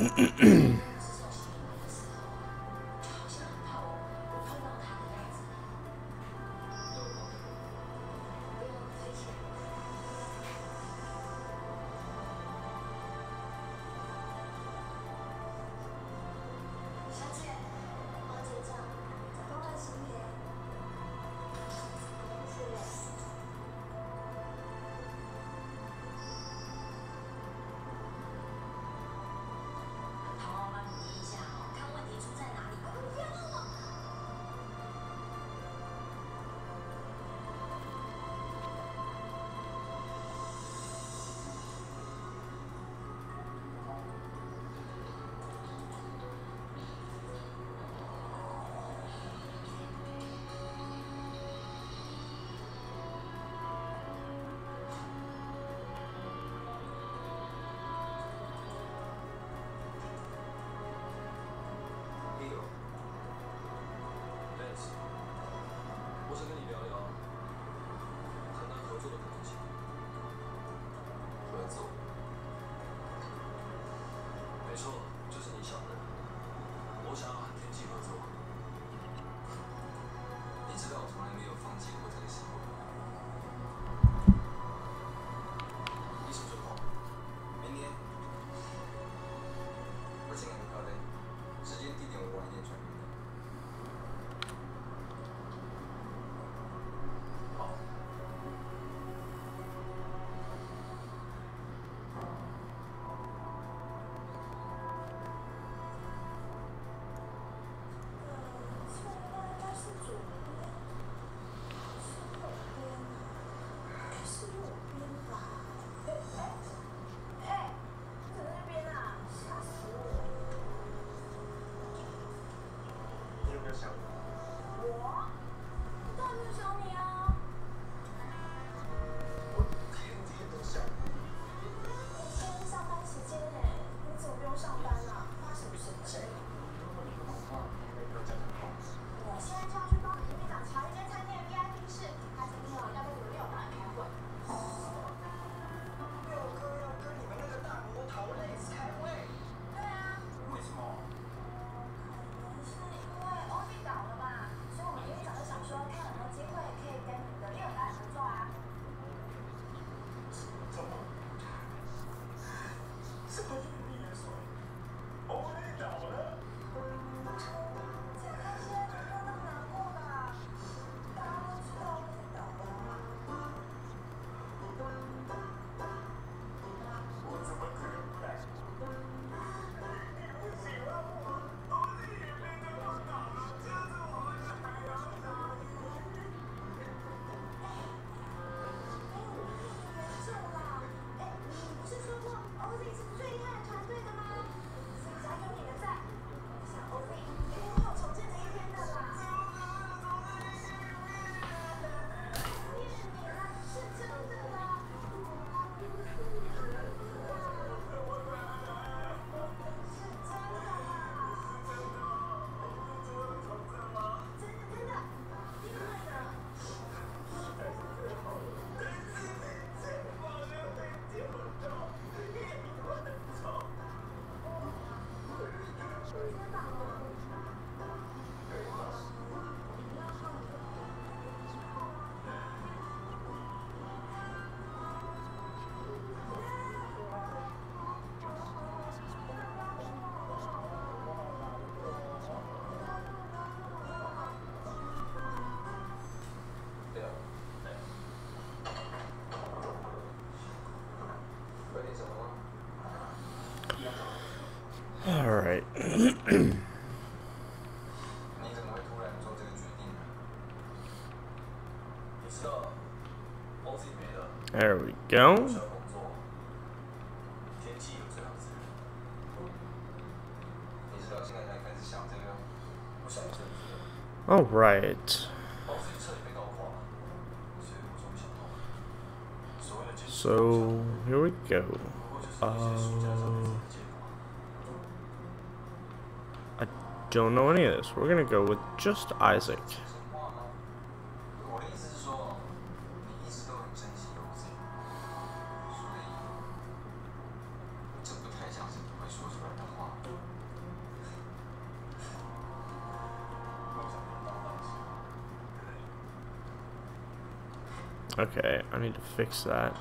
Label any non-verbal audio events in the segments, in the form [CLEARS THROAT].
Mm-hmm. [CLEARS THROAT] Alright. [CLEARS THROAT] there we go. Alright. So, here we go. don't know any of this. We're going to go with just Isaac. Okay, I need to fix that.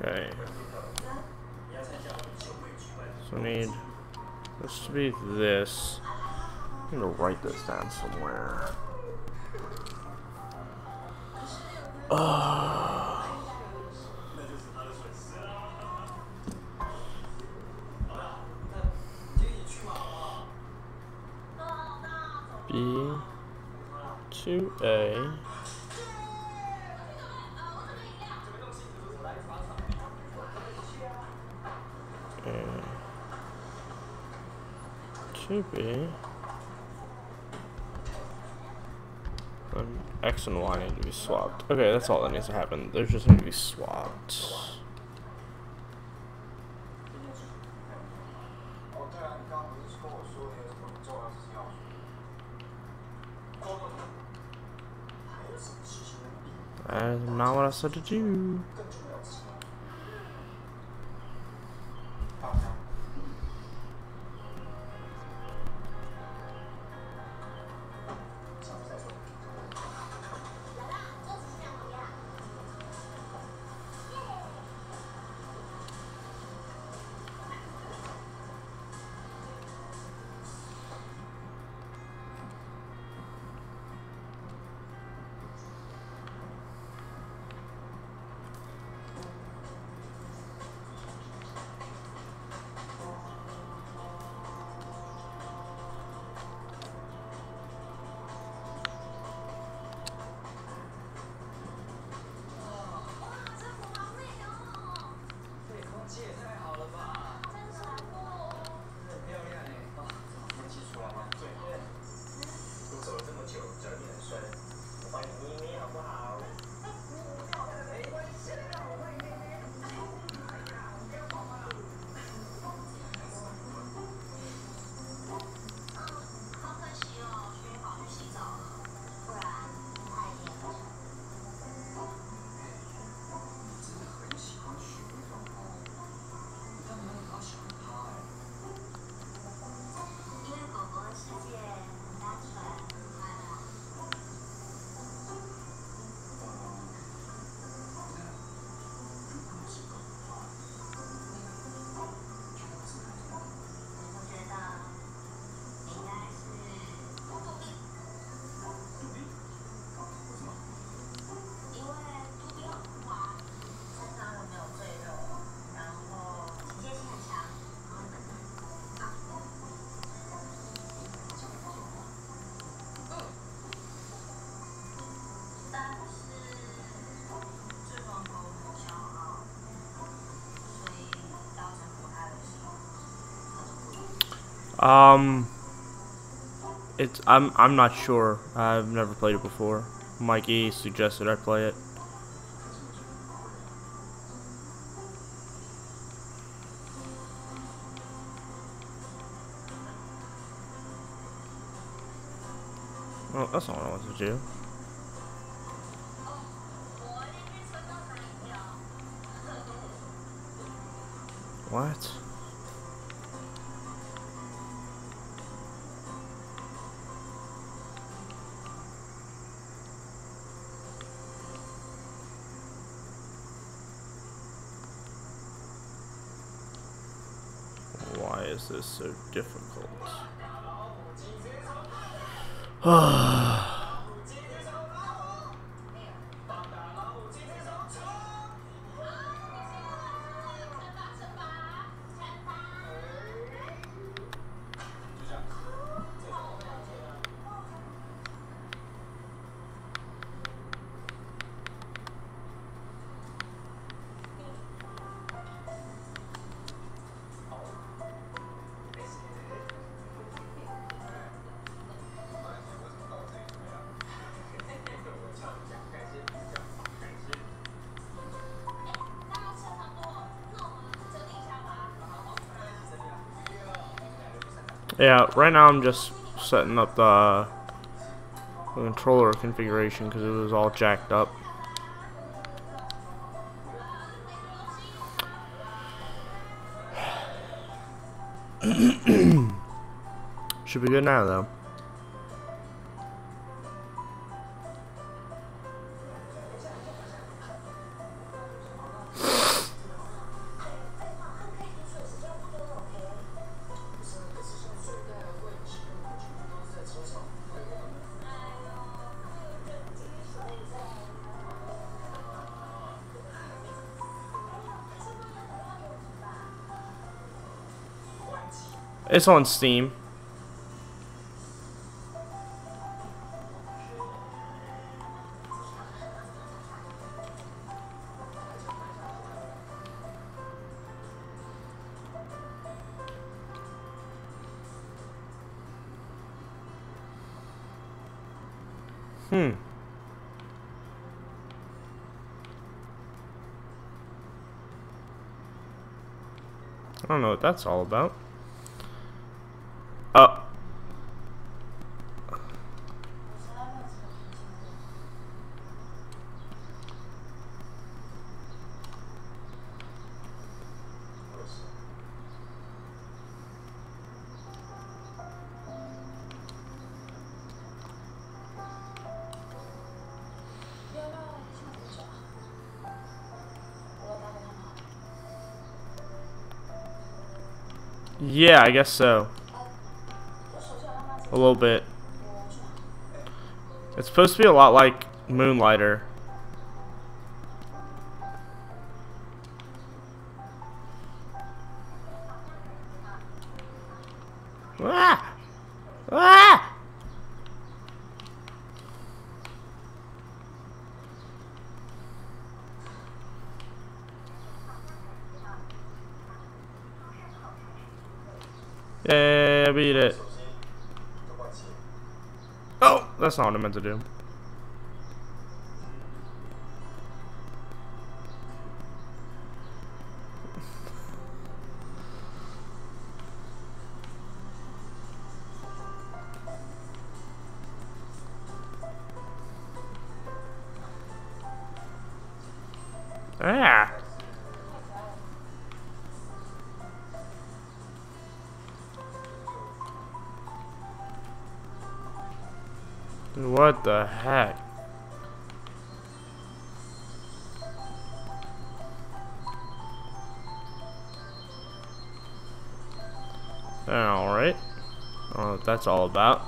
Okay. So I need this to be this. I'm gonna write this down somewhere. Okay, that's all that needs to happen. There's just going to be swapped. That's not what I said to do. Um, it's I'm I'm not sure. I've never played it before. Mikey suggested I play it. Well, that's not what I want to do. What? This so difficult? [SIGHS] [SIGHS] Yeah, right now I'm just setting up the, the controller configuration because it was all jacked up. [CLEARS THROAT] Should be good now though. It's on Steam. Hmm. I don't know what that's all about. Yeah, I guess so. A little bit. It's supposed to be a lot like Moonlighter. That's not what I meant to do. Ah. What the heck? Alright. I don't know what that's all about.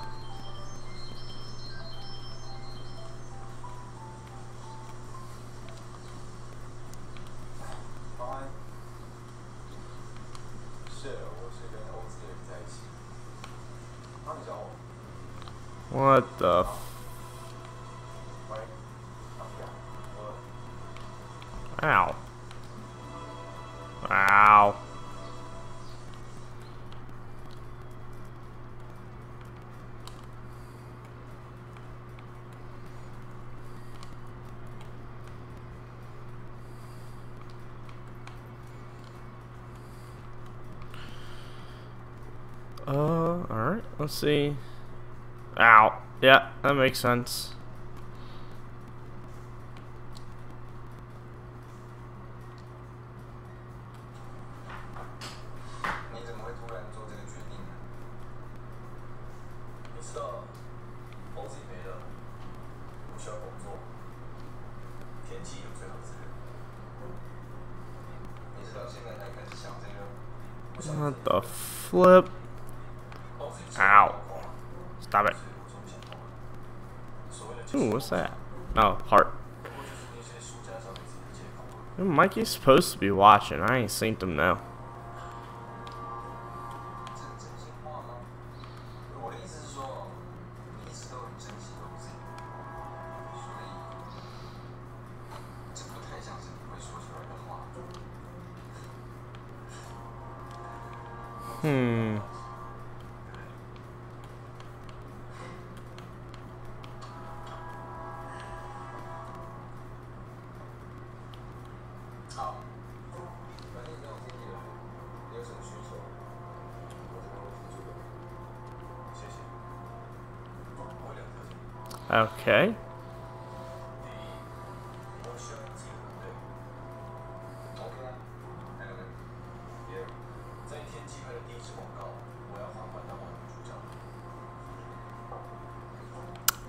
Let's see. Ow. Yeah, that makes sense. fuck you supposed to be watching? I ain't seen him now.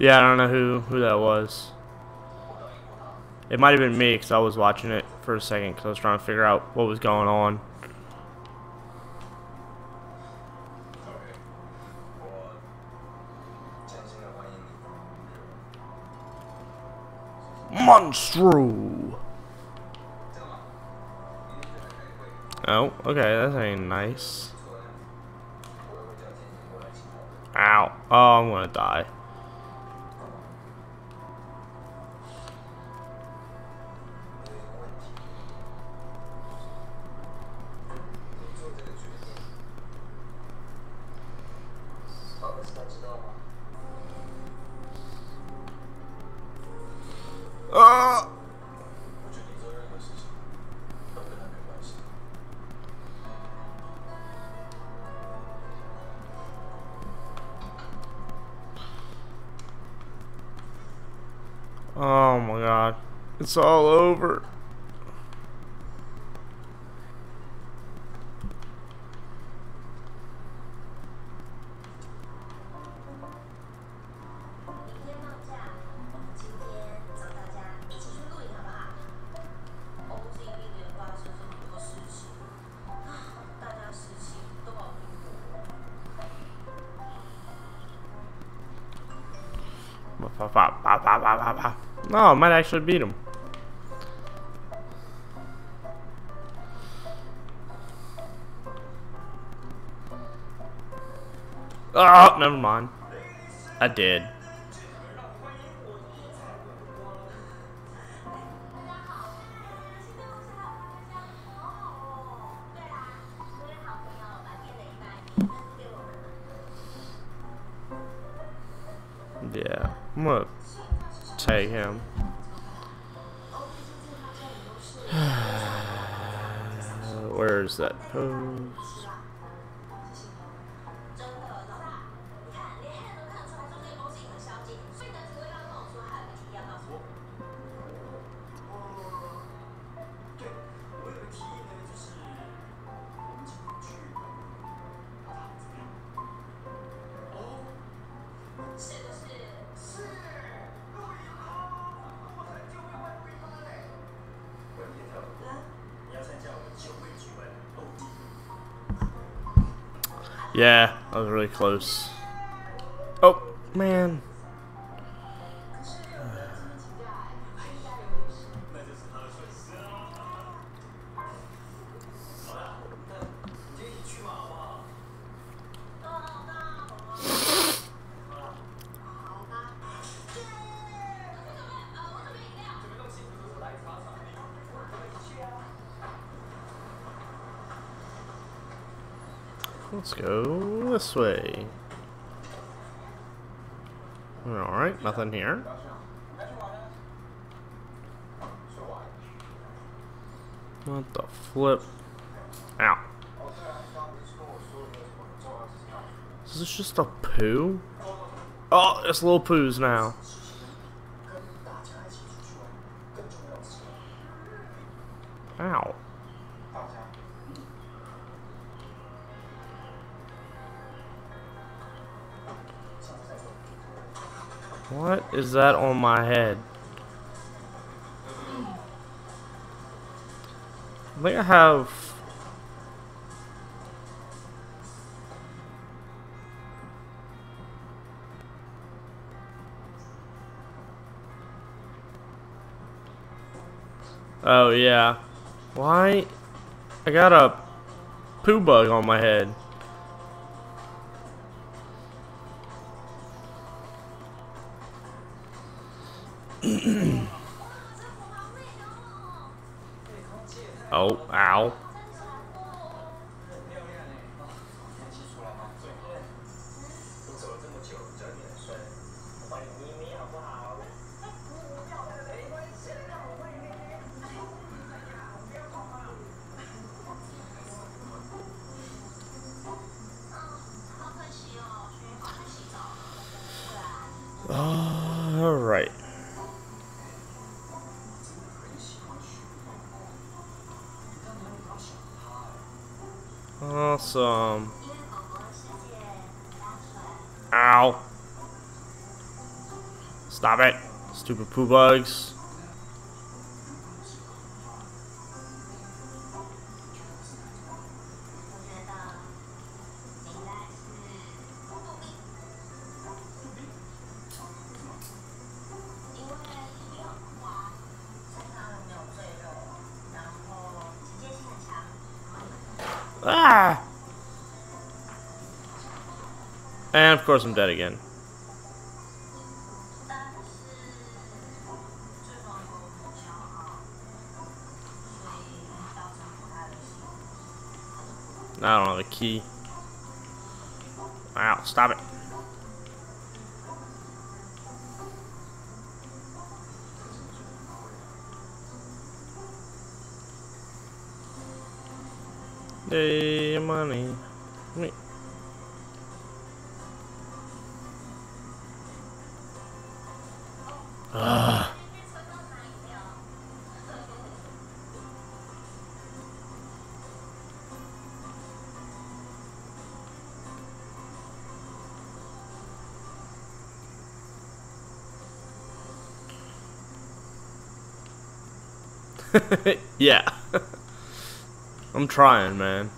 Yeah, I don't know who, who that was. It might have been me because I was watching it for a second because I was trying to figure out what was going on. Monstro! Oh, okay, that's ain't nice. Oh my god. It's all over. Oh, I might actually beat him. Oh, never mind. I did. that pose. Yeah, I was really close. Oh, man. way. Alright, nothing here. What the flip? Ow. Is this just a poo? Oh, it's little poos now. is that on my head? I think I have... Oh, yeah. Why? I got a poo bug on my head. Alright. Awesome. Ow. Stop it. Stupid poo bugs. of course I'm dead again. I don't have the key. Wow, stop it. Hey, money. Ugh. [LAUGHS] yeah. [LAUGHS] I'm trying, man.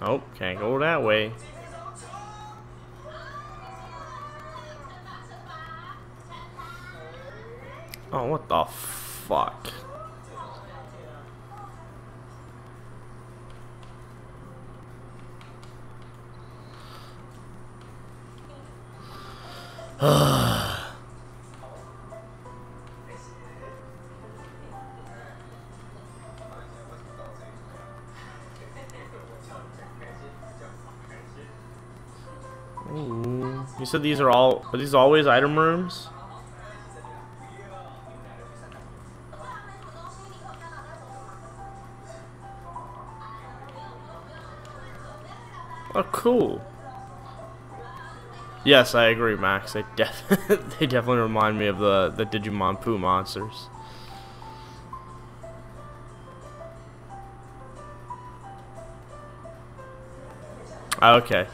Nope, can't go way. Oh, what the fuck? Ugh. [SIGHS] [SIGHS] said these are all, are these always item rooms? Oh, cool. Yes, I agree, Max. They, def [LAUGHS] they definitely remind me of the, the Digimon Poo monsters. Ah, okay.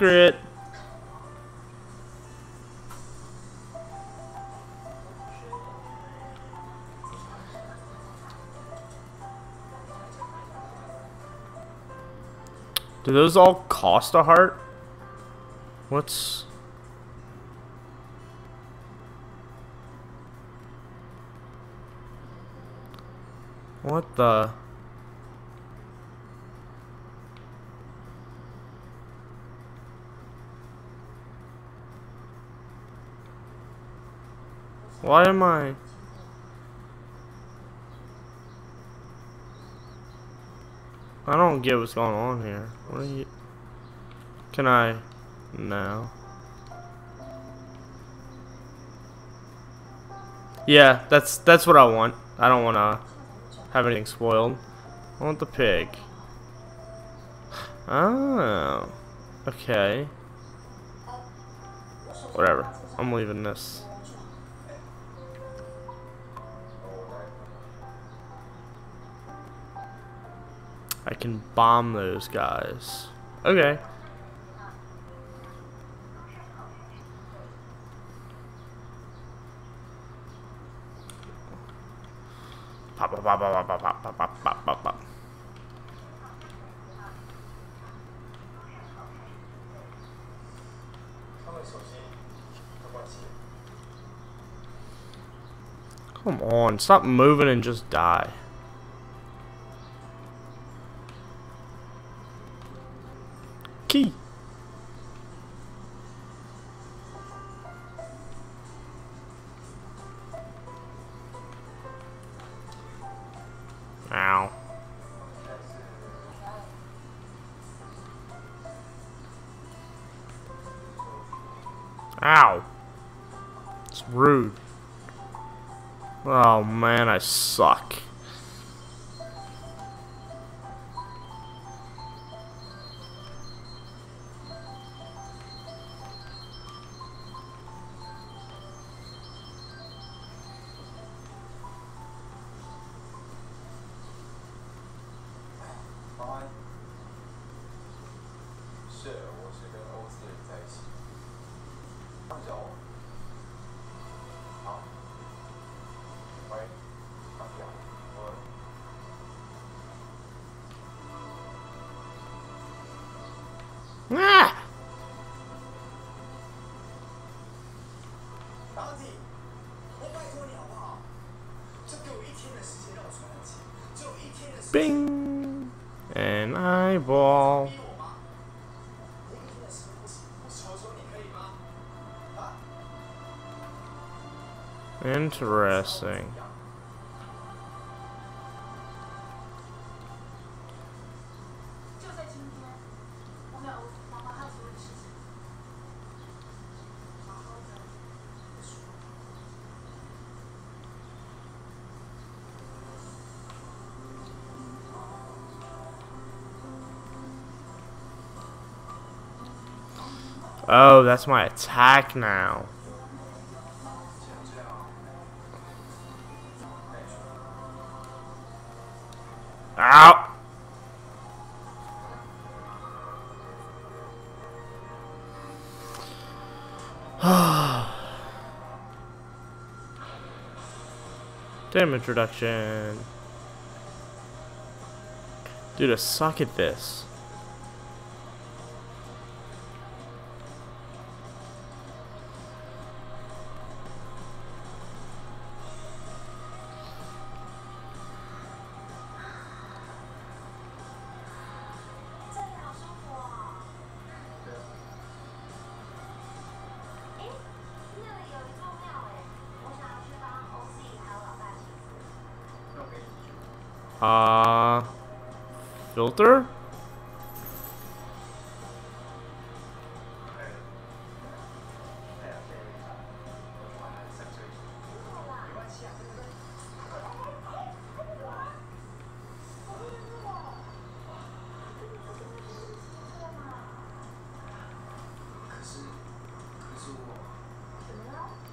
secret. Do those all cost a heart? What's... What the... Why am I? I don't get what's going on here. What are you? Can I? No. Yeah, that's that's what I want. I don't want to have anything spoiled. I want the pig. Oh. Okay. Whatever. I'm leaving this. I can bomb those guys. Okay. Pop, pop, pop, pop, pop, pop, pop, pop, pop, pop. Come on, stop moving and just die. Interesting. Oh, that's my attack now. Damage reduction. Dude, I suck at this.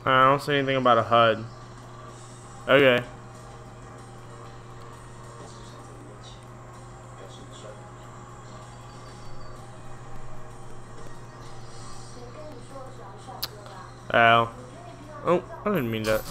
I don't see anything about a HUD. Okay. Ow. Oh, I didn't mean that.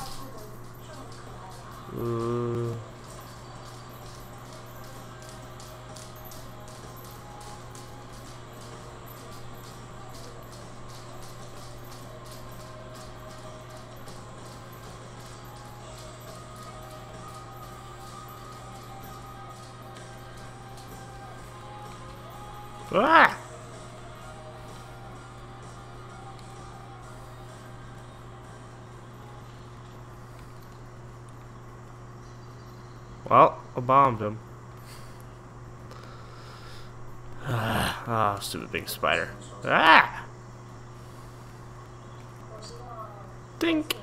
bombed him. [SIGHS] Ah, oh, stupid big spider. Ah! Dink!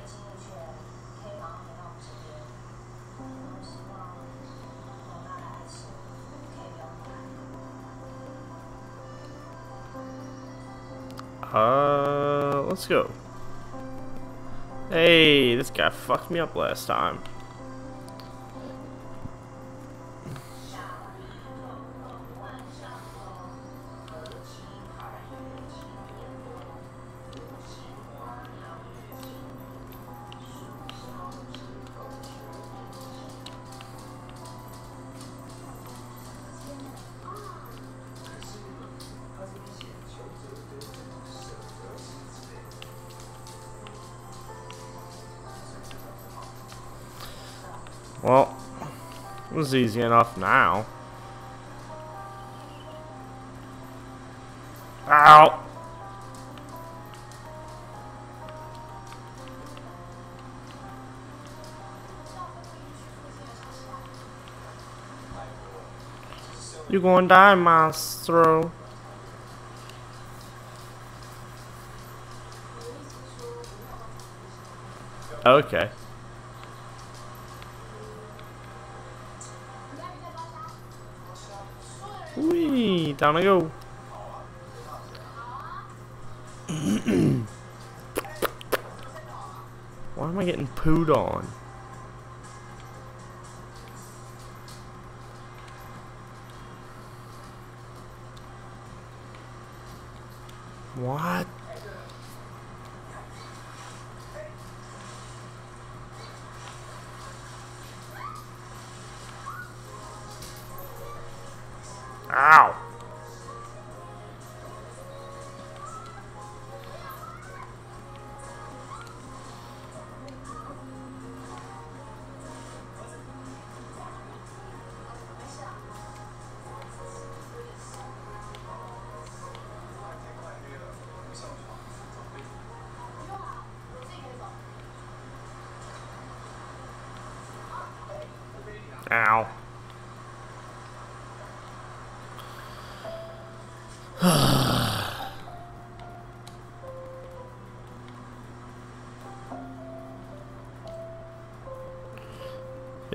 Uh, let's go. Hey, this guy fucked me up last time. Easy enough now. Ow! You gonna die, monstro. Okay. Down I go. [CLEARS THROAT] Why am I getting pooed on?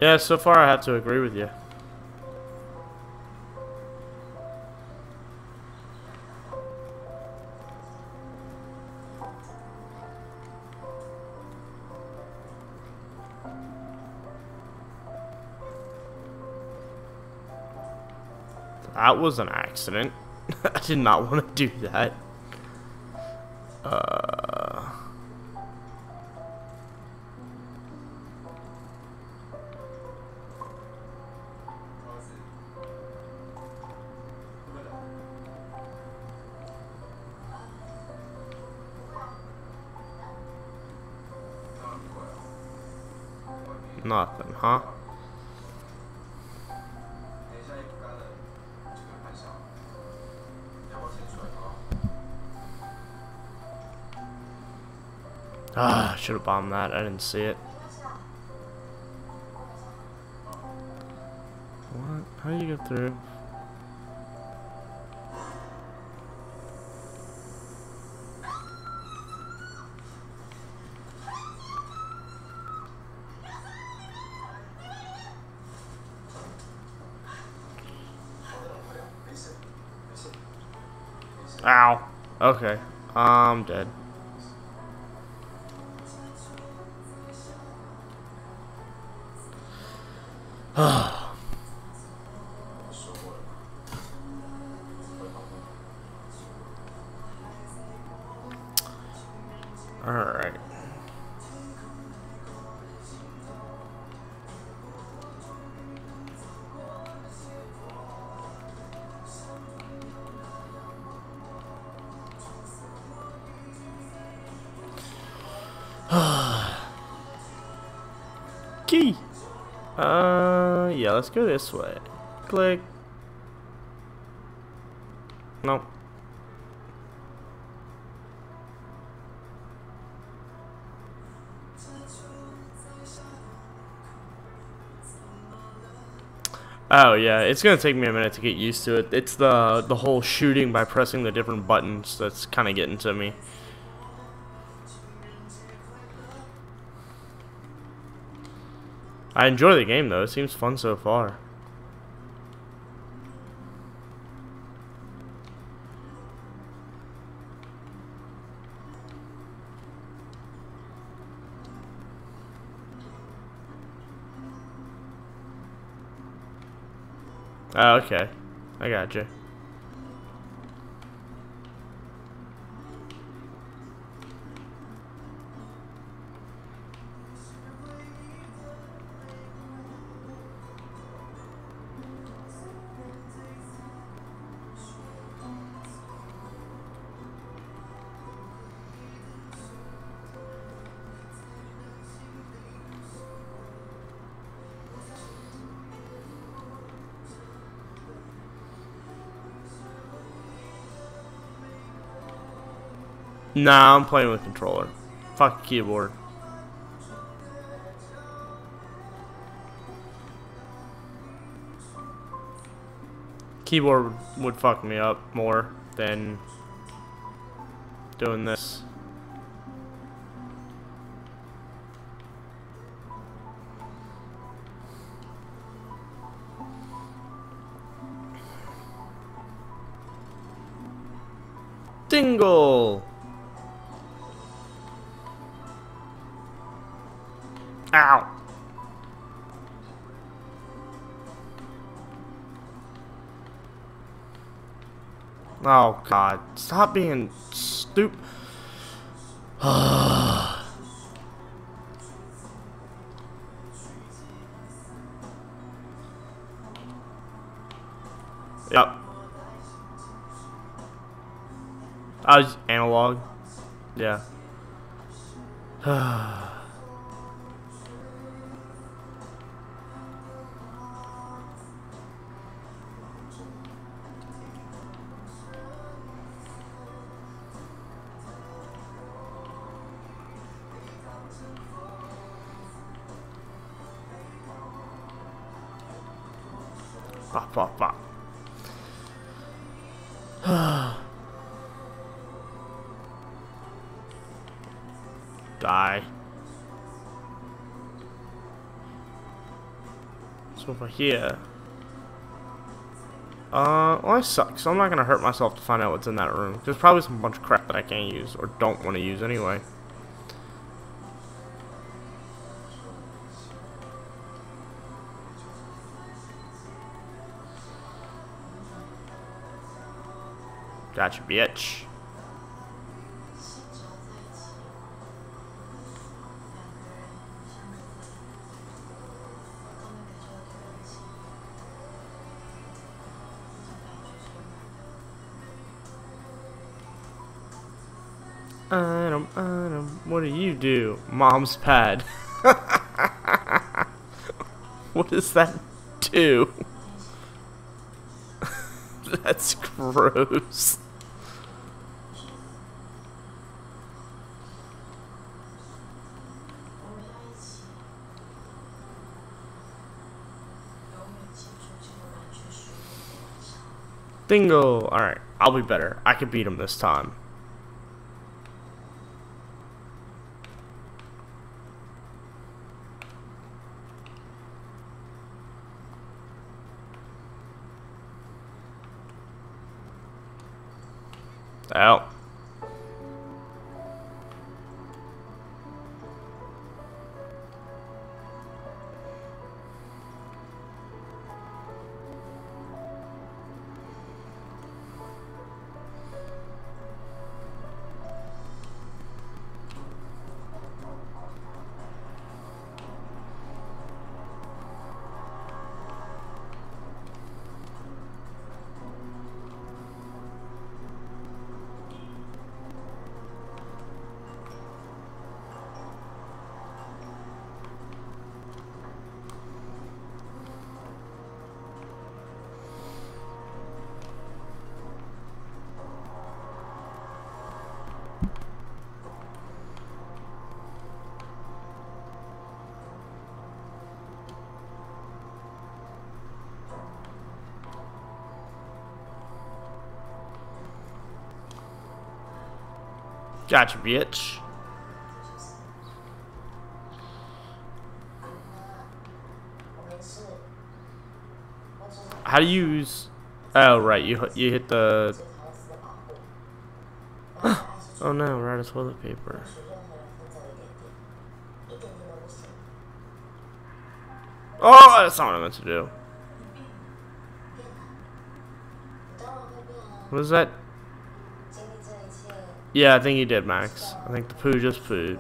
Yeah, so far I have to agree with you. That was an accident. [LAUGHS] I did not want to do that. Bombed that. I didn't see it. What? How do you get through? Ow. Okay. I'm dead. Let's go this way. Click. Nope. Oh yeah, it's gonna take me a minute to get used to it. It's the the whole shooting by pressing the different buttons that's kind of getting to me. I enjoy the game though. It seems fun so far. Oh, okay. Nah, I'm playing with controller. Fuck keyboard. Keyboard would fuck me up more than doing this. Dingle! Oh god, stop being stupid. Here. Uh, well, I suck, so I'm not gonna hurt myself to find out what's in that room. There's probably some bunch of crap that I can't use, or don't want to use anyway. Gotcha, bitch. Do? Mom's pad. [LAUGHS] what does that do? [LAUGHS] That's gross. Dingo! Alright, I'll be better. I can beat him this time. Gotcha, bitch. How do you use... Oh, right, you, you hit the... [SIGHS] oh no, we're out of toilet paper. Oh, that's not what I meant to do. What is that yeah, I think he did, Max. I think the poo just pooed.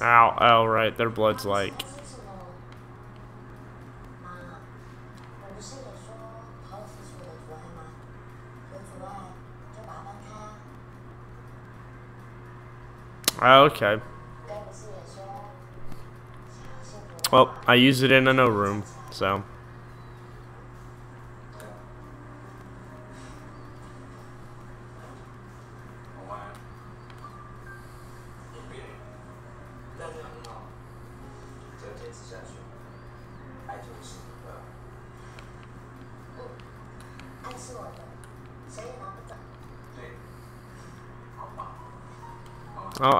Ow, oh right, their blood's like Oh, okay. Well, I use it in a no room, so...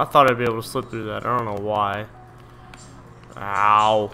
I thought I'd be able to slip through that. I don't know why. Ow.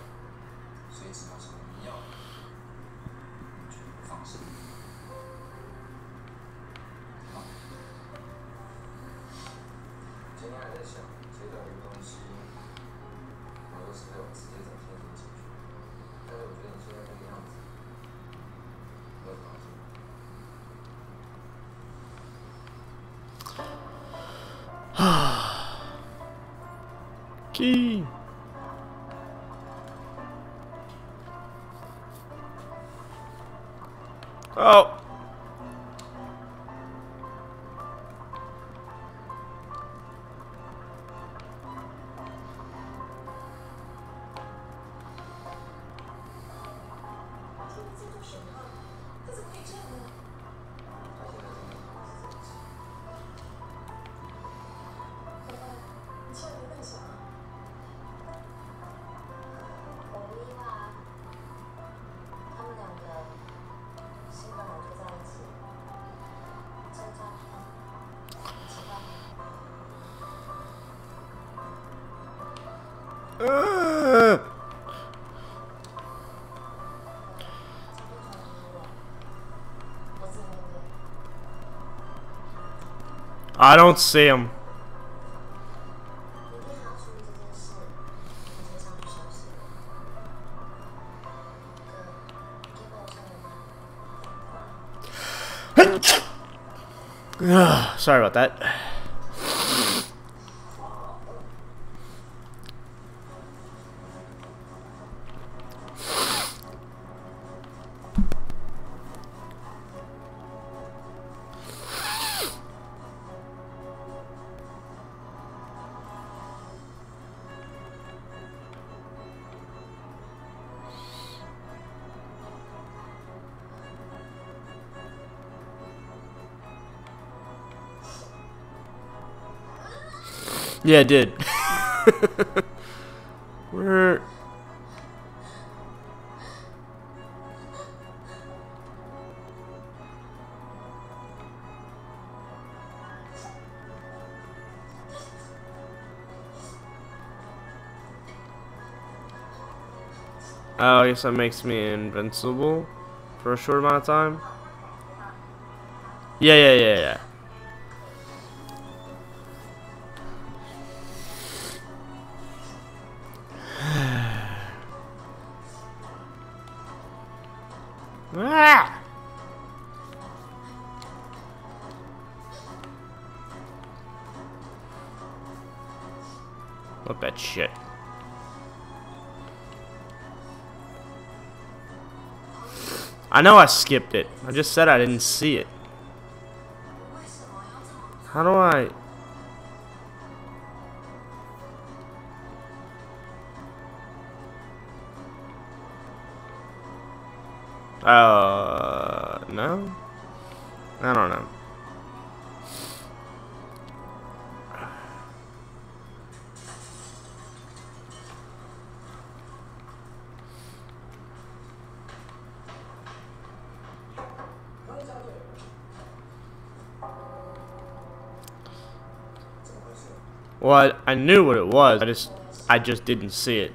I don't see him. [SIGHS] Sorry about that. Yeah, it did. [LAUGHS] Where... Oh, I guess that makes me invincible for a short amount of time. Yeah, yeah, yeah, yeah. I know I skipped it. I just said I didn't see it. I knew what it was. I just I just didn't see it.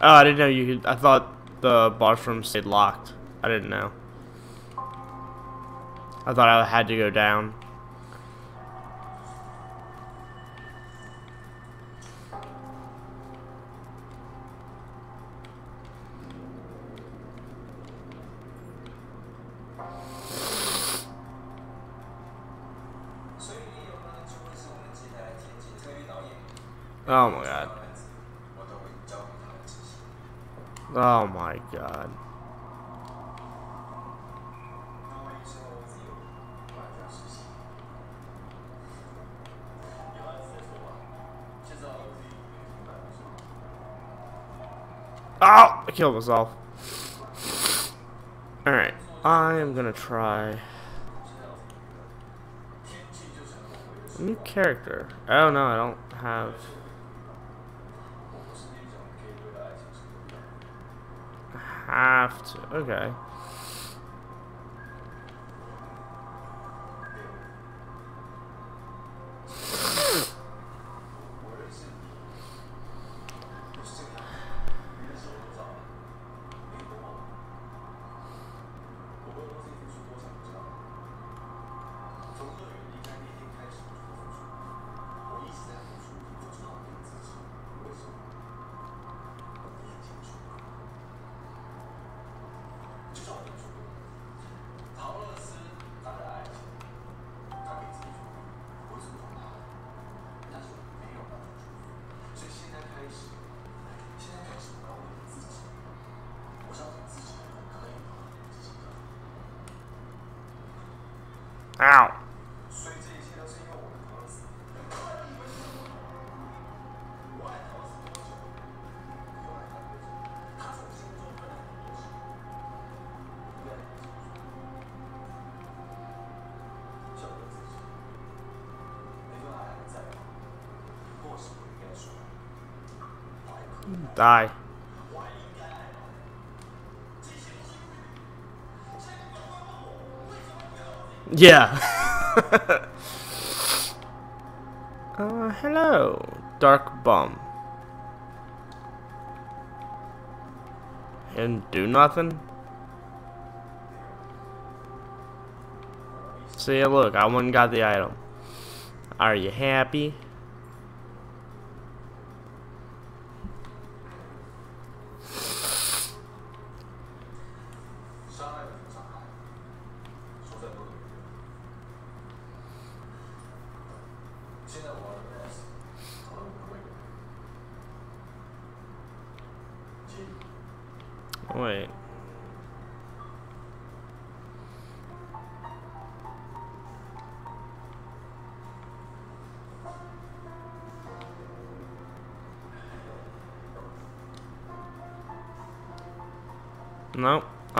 Oh, I didn't know you could. I thought the bathroom stayed locked. I didn't know. I thought I had to go down. kill this off. Alright, I am gonna try... A new character. Oh no, I don't have... Have to. Okay. Die. Yeah. [LAUGHS] uh, hello, Dark Bum. And do nothing? See, look, I went and got the item. Are you happy?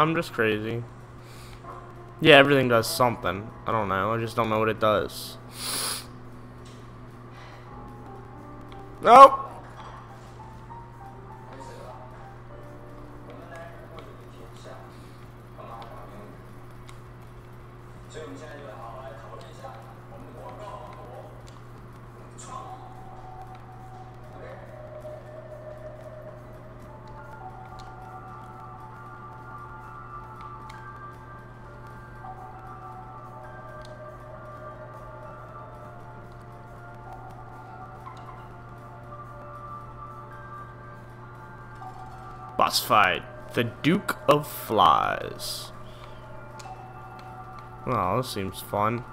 I'm just crazy. Yeah, everything does something. I don't know. I just don't know what it does. Nope. The Duke of Flies. Oh, this seems fun.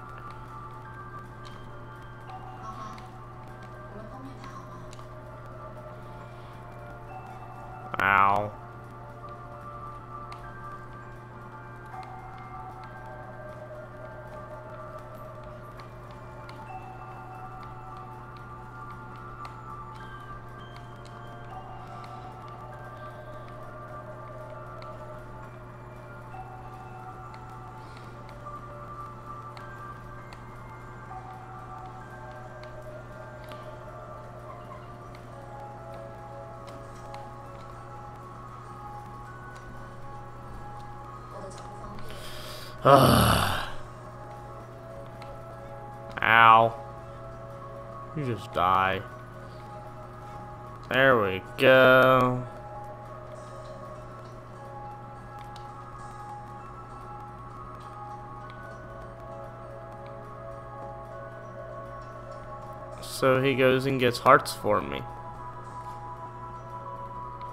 goes and gets hearts for me.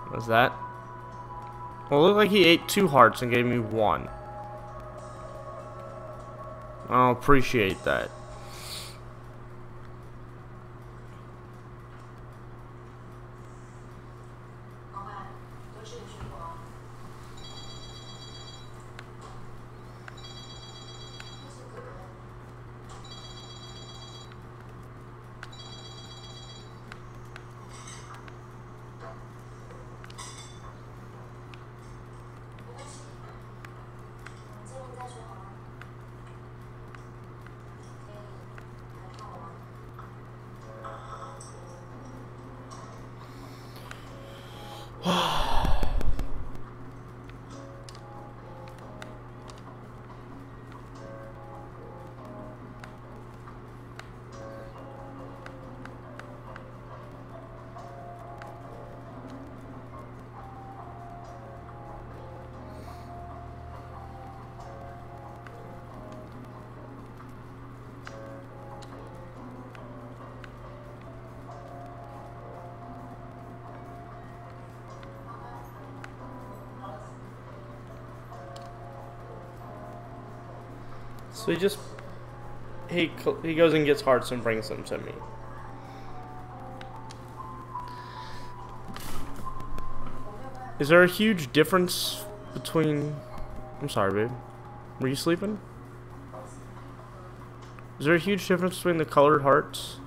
What's that? Well, it looked like he ate two hearts and gave me one. I'll appreciate that. So he just he he goes and gets hearts and brings them to me. Is there a huge difference between? I'm sorry, babe. Were you sleeping? Is there a huge difference between the colored hearts?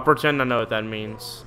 Upper 10, I know what that means.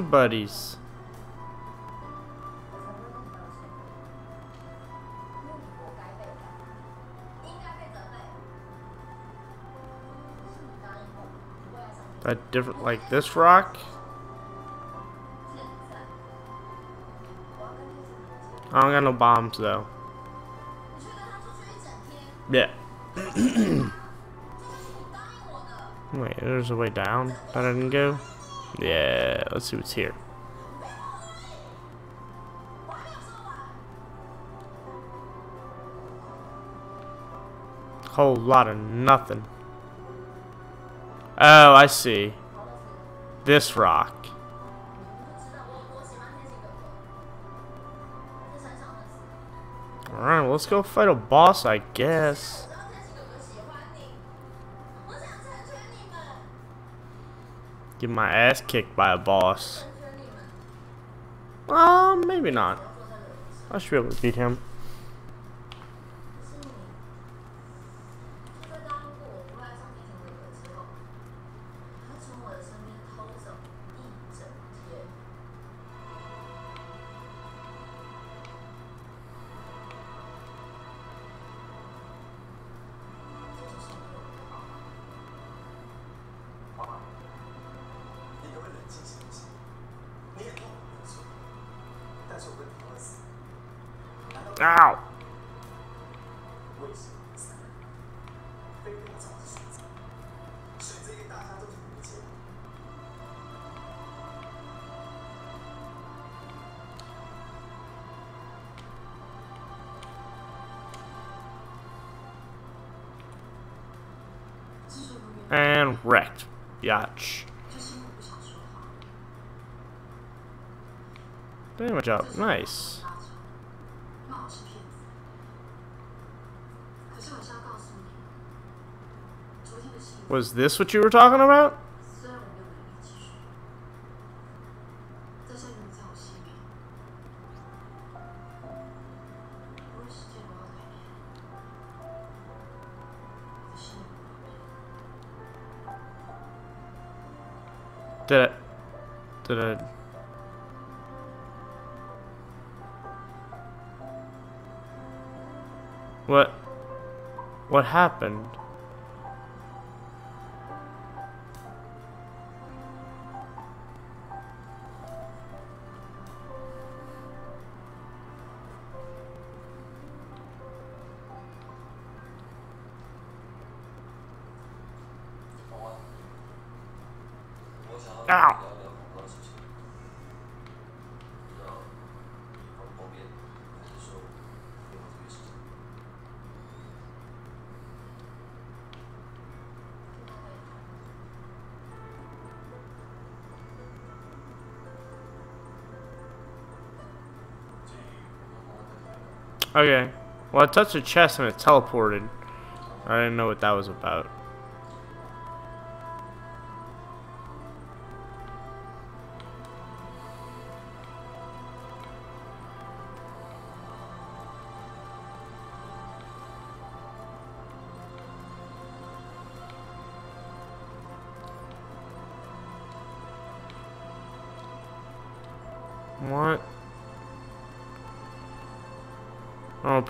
two buddies. That different, like this rock? I don't got no bombs though. Yeah. [CLEARS THROAT] Wait, there's a way down that I didn't go? Yeah, let's see what's here. Whole lot of nothing. Oh, I see. This rock. Alright, well, let's go fight a boss, I guess. Get my ass kicked by a boss. Um, maybe not. I should be able to beat him. up. Nice. Was this what you were talking about? happened. touched a chest and it teleported. I didn't know what that was about.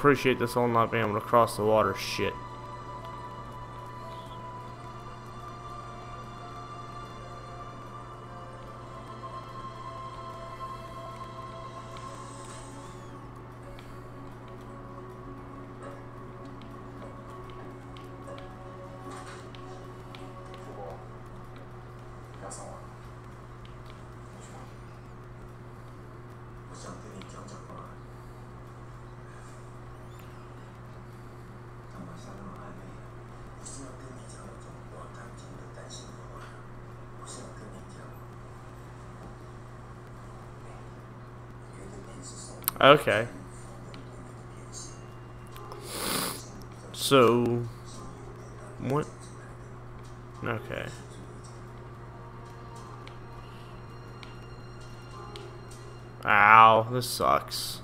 appreciate this whole not being able to cross the water shit. Okay. So, what? Okay. Ow, this sucks.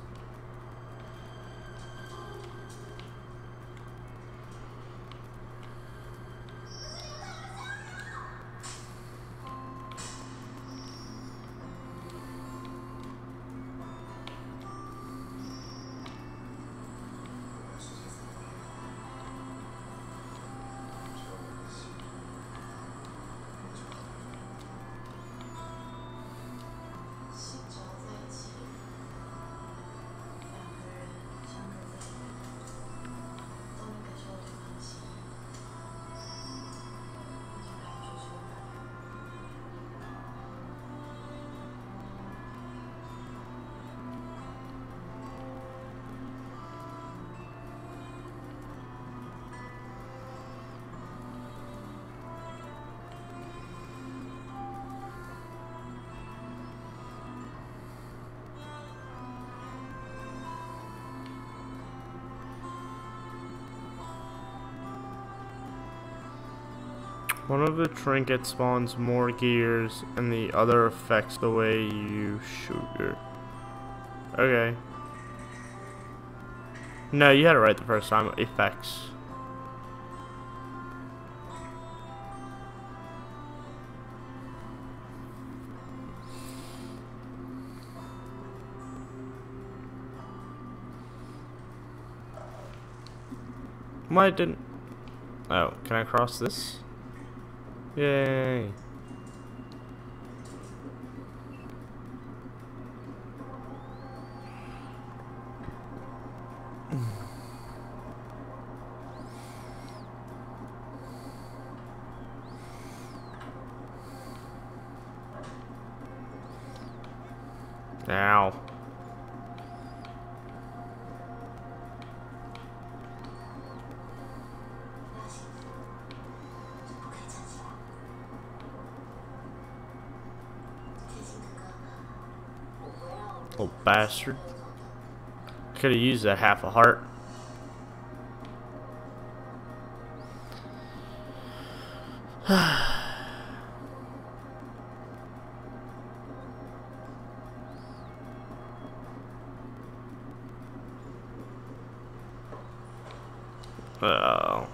trinket spawns more gears, and the other affects the way you shoot your... Okay. No, you had it right the first time. Effects. Why didn't... Oh, can I cross this? Yay. bastard. Could have used that half a heart. [SIGHS] oh.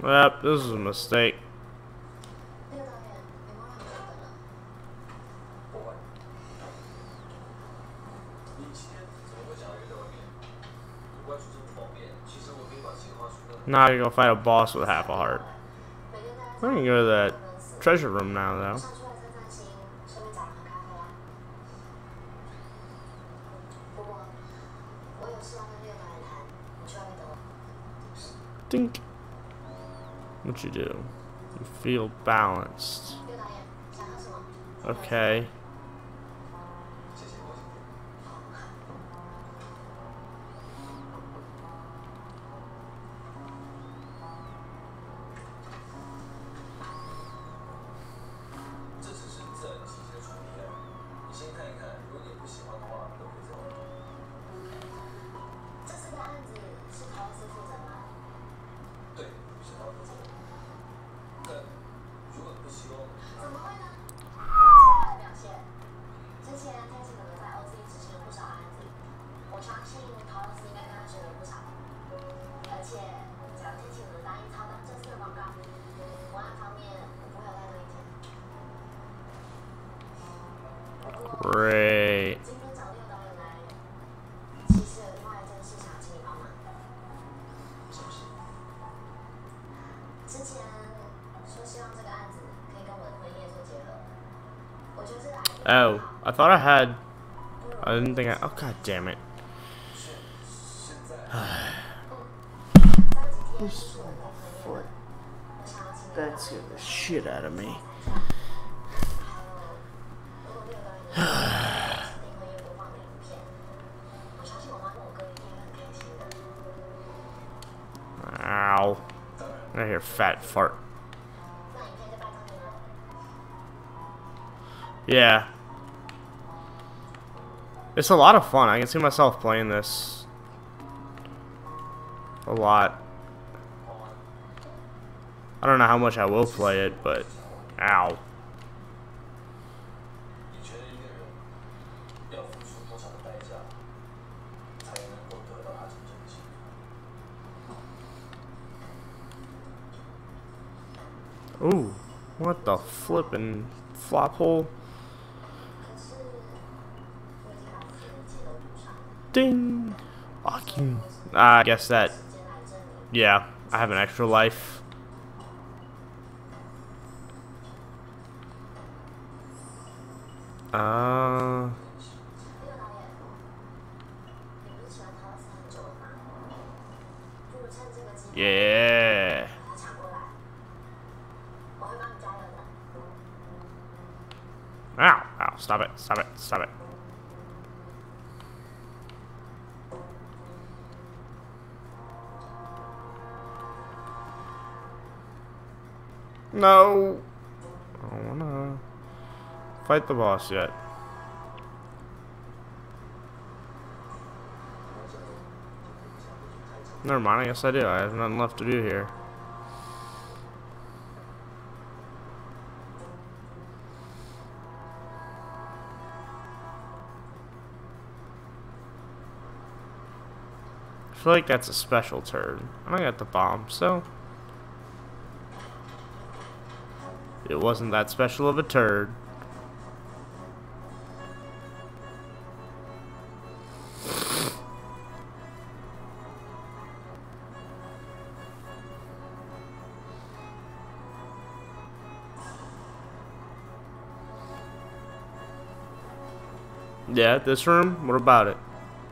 Well, this is a mistake. Now I can go fight a boss with half a heart. I can go to that treasure room now, though. Dink. What you do? You feel balanced. Okay. thought I had. I didn't think I. Oh, god damn it. [SIGHS] This foot. Scared the shit out of me. [SIGHS] Ow. I hear fat fart. Yeah, it's a lot of fun. I can see myself playing this a lot. I don't know how much I will play it, but ow. Ooh, what the flippin' flop hole? I guess that, yeah, I have an extra life. fight the boss yet. Never mind, I guess I do. I have nothing left to do here. I feel like that's a special turn. And I got the bomb, so... It wasn't that special of a turn. Yeah, this room? What about it?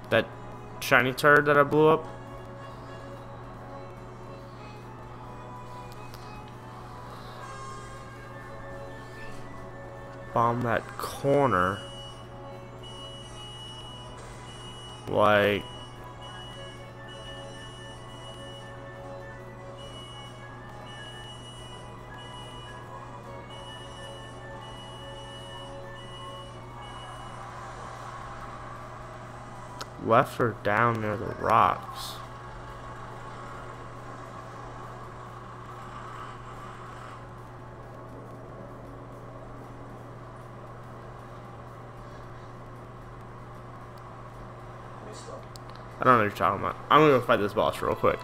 That shiny turd that I blew up? Bomb that corner. Like... left or down near the rocks. I don't know what you're talking about. I'm gonna go fight this boss real quick.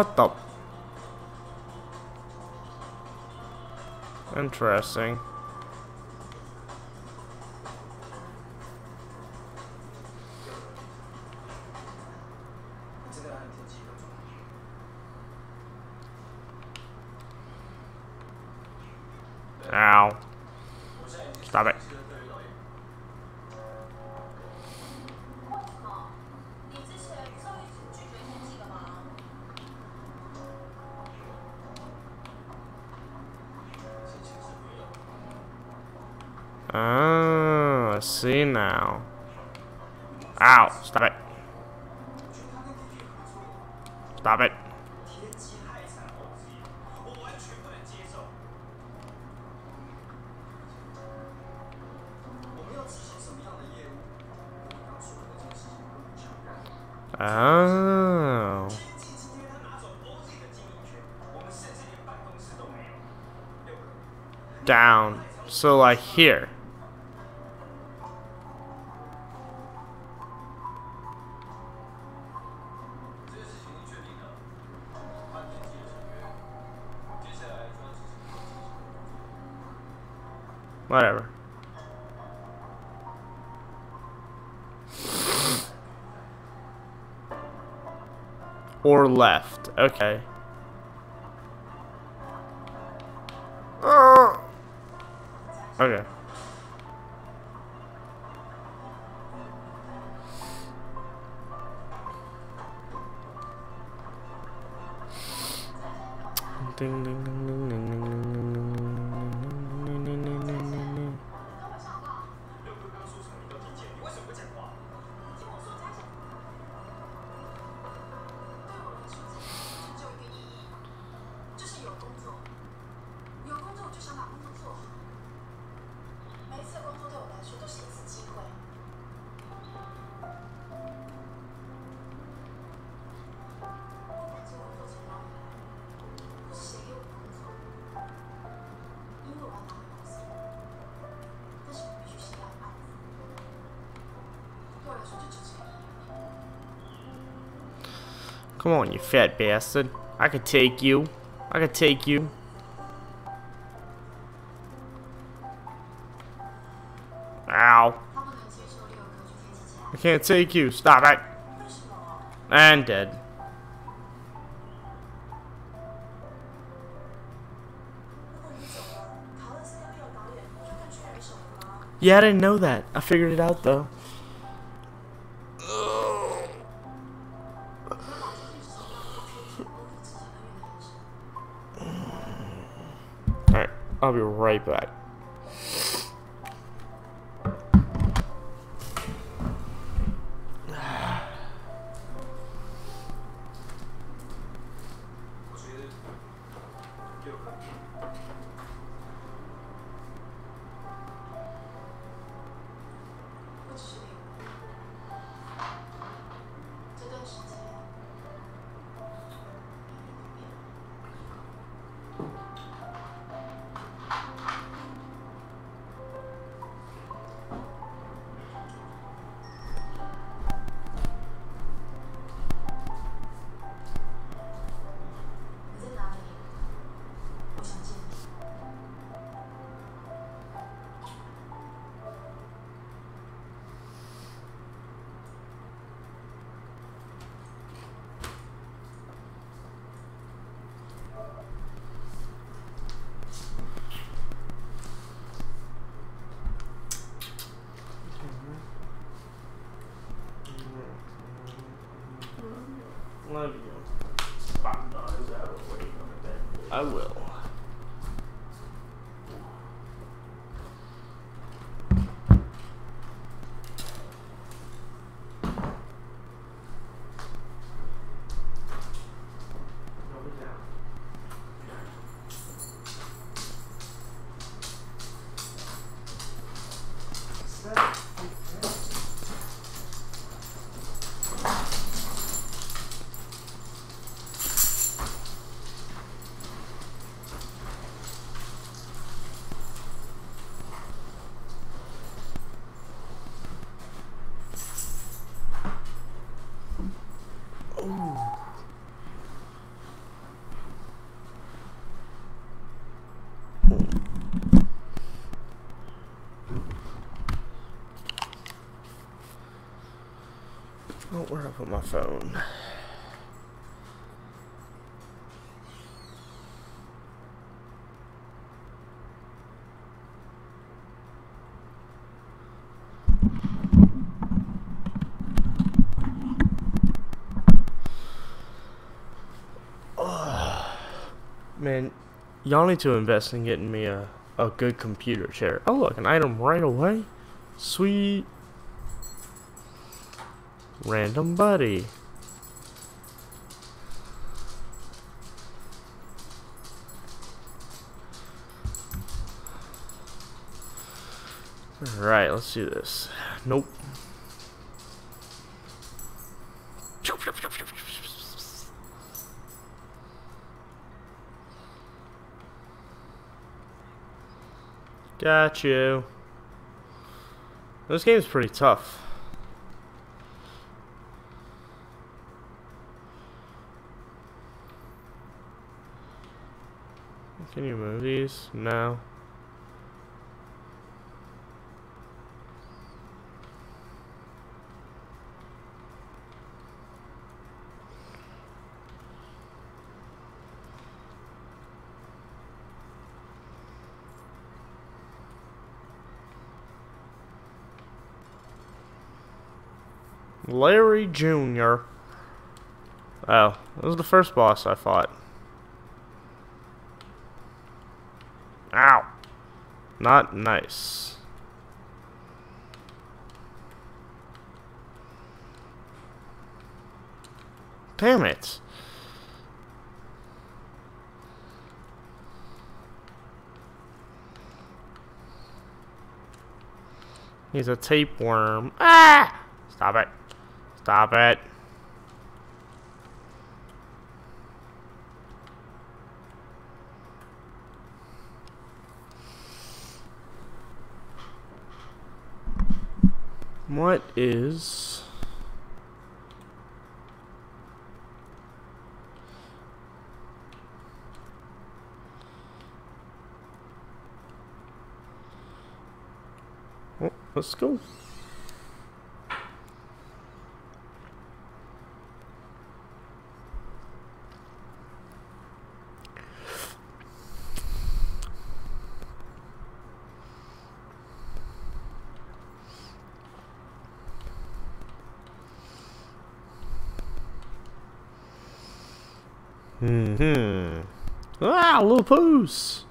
What the? Interesting. here. Whatever. or left. Okay. Come on, you fat bastard. I could take you. I could take you. Ow. I can't take you. Stop it. And dead. Yeah, I didn't know that. I figured it out, though. I'll be right back. Love you. I will. Oh, where I put my phone? Man, y'all need to invest in getting me a, a good computer chair. Oh, look, an item right away. Sweet. Random buddy. Alright, let's do this. Nope. Got you. This game's pretty tough. Can you move these? No. Larry Jr. Oh, that was the first boss I fought. Ow. Not nice. Damn it. He's a tapeworm. Ah! Stop it. Stop it. What is Oh, let's go. Hmm. Little poos.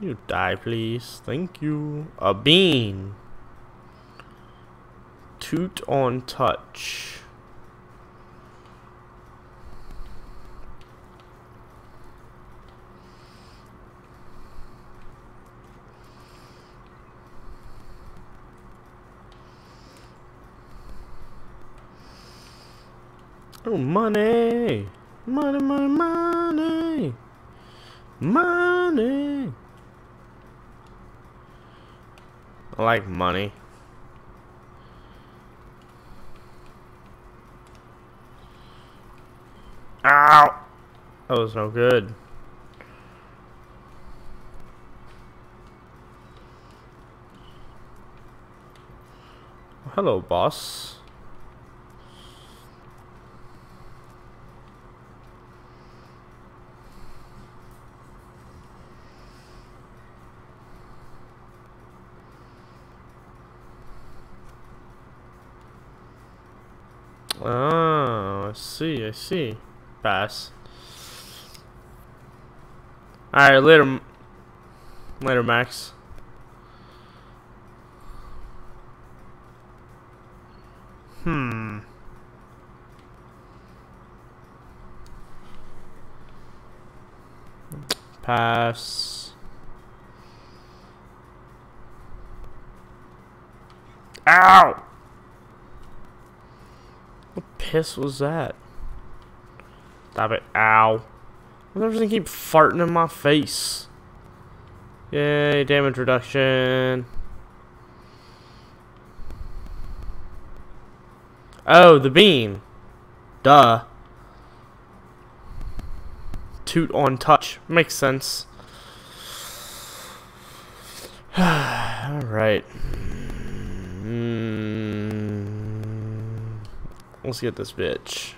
You die, please. Thank you. A bean. Toot on touch. Money. Money, money, money. Money. I like money. Ow! That was no good. Hello, boss. Oh, I see. Pass. Alright, later. Later, Max. Hmm. Pass. Ow! What piss was that? Stop it. Ow. Why does everything keep farting in my face? Yay, damage reduction. Oh, the beam. Duh. Toot on touch. Makes sense. [SIGHS] Alright. Mm. Let's get this bitch.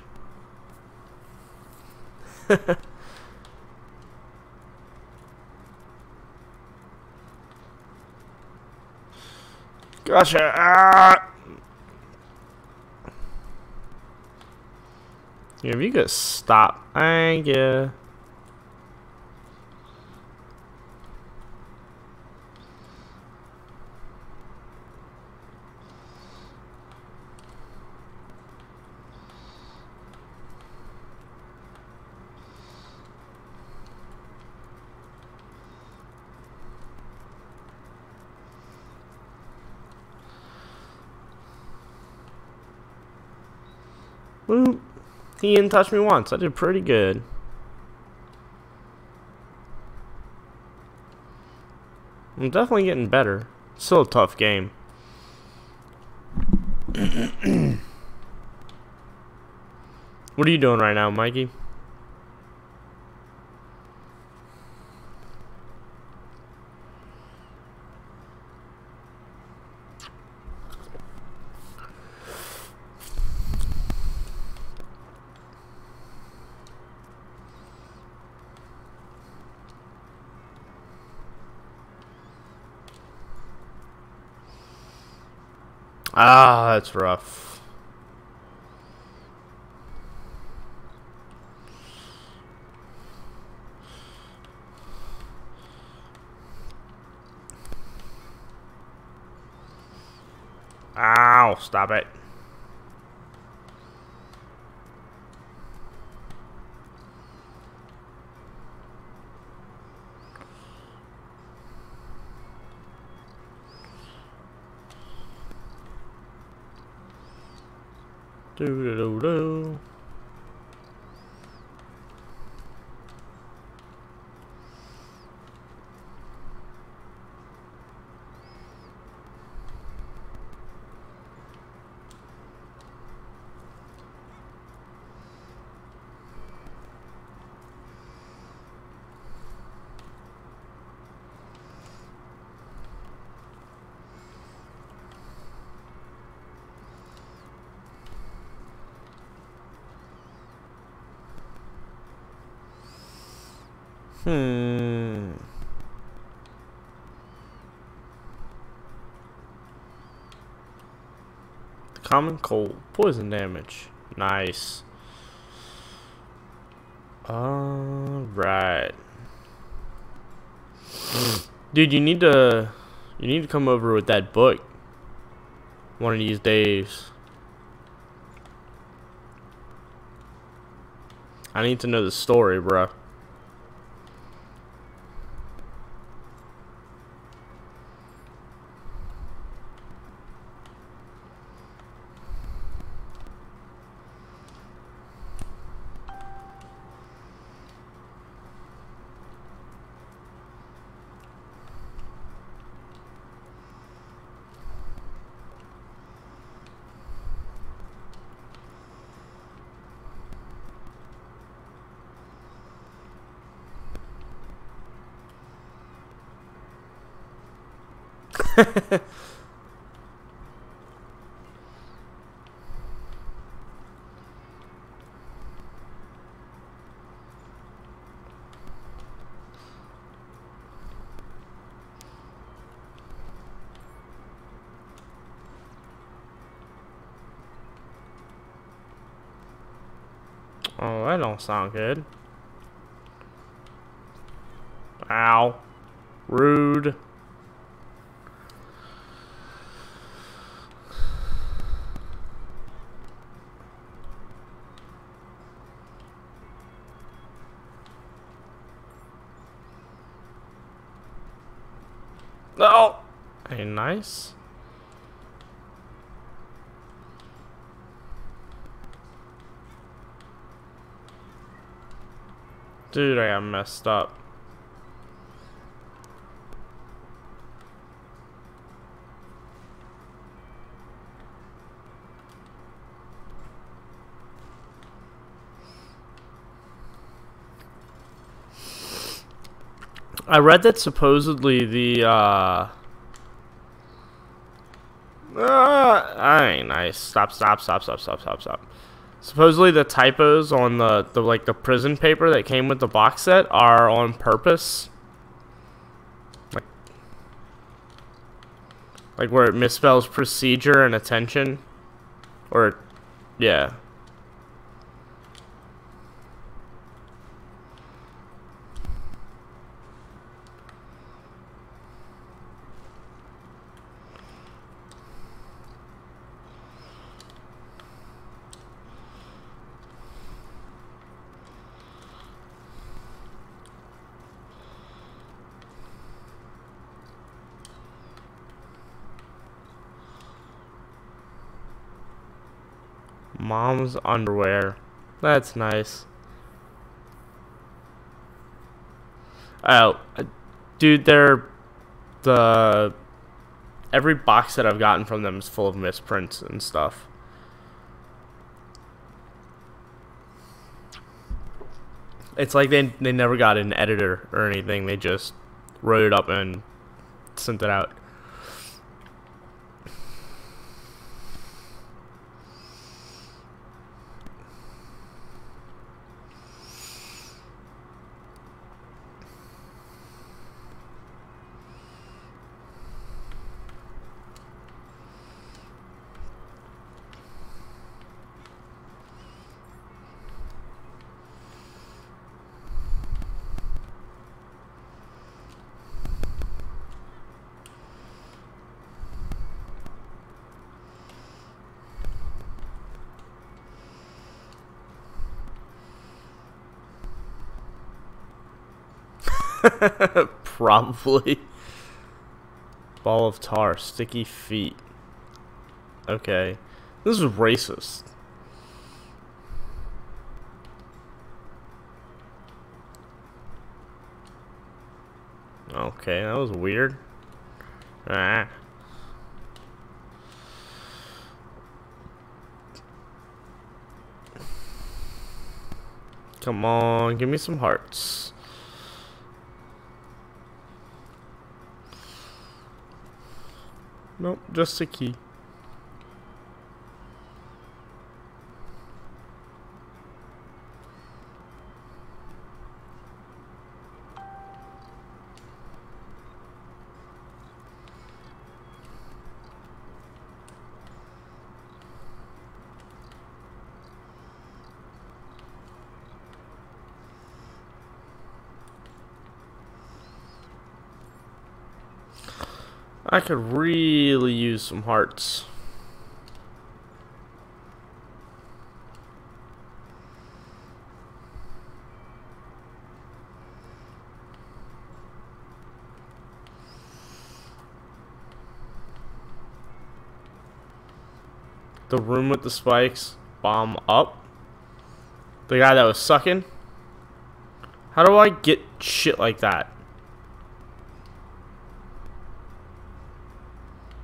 [LAUGHS] Gotcha. Ah! Yeah, if you could stop. Thank you. Woo. He didn't touch me once. I did pretty good. I'm definitely getting better. Still a tough game. [COUGHS] what are you doing right now, Mikey? Ah, that's rough. Ow, stop it. Do do do do. Hmm. Common cold. Poison damage. Nice. Alright. [GASPS] Dude, you need to you need to come over with that book one of these days. I need to know the story, bruh. Oh, that sound good. Ow. Rude. Oh! Hey, nice. Dude, I am messed up. I read that supposedly the uh uh, I. Stop, stop, stop, stop, stop, stop, stop. Supposedly the typos on the, the like the prison paper that came with the box set are on purpose. Like, like where it misspells procedure and attention. Or yeah. Underwear. That's nice. Oh, uh, dude, they're the every box that I've gotten from them is full of misprints and stuff. It's like they they never got an editor or anything. They just wrote it up and sent it out. Probably. [LAUGHS] Ball of tar, sticky feet. Okay. This is racist. Okay, that was weird. Ah. Come on, give me some hearts. Nope, just a key. I could really use some hearts. The room with the spikes, bomb up. The guy that was sucking. How do I get shit like that?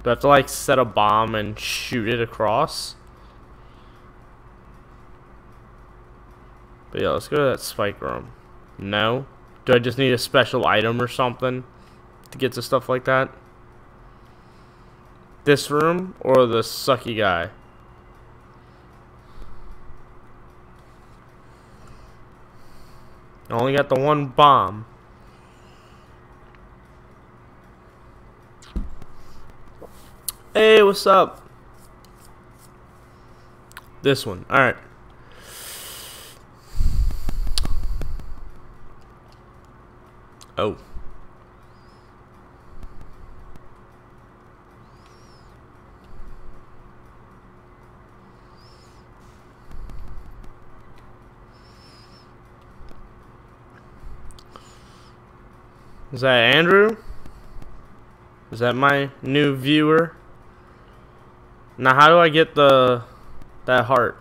Do I have to like set a bomb and shoot it across? But yeah, let's go to that spike room. No? Do I just need a special item or something to get to stuff like that? This room or the sucky guy? I only got the one bomb. Hey, what's up? This one. Alright. Oh. Is that Andrew? Is that my new viewer? Now how do I get the that heart?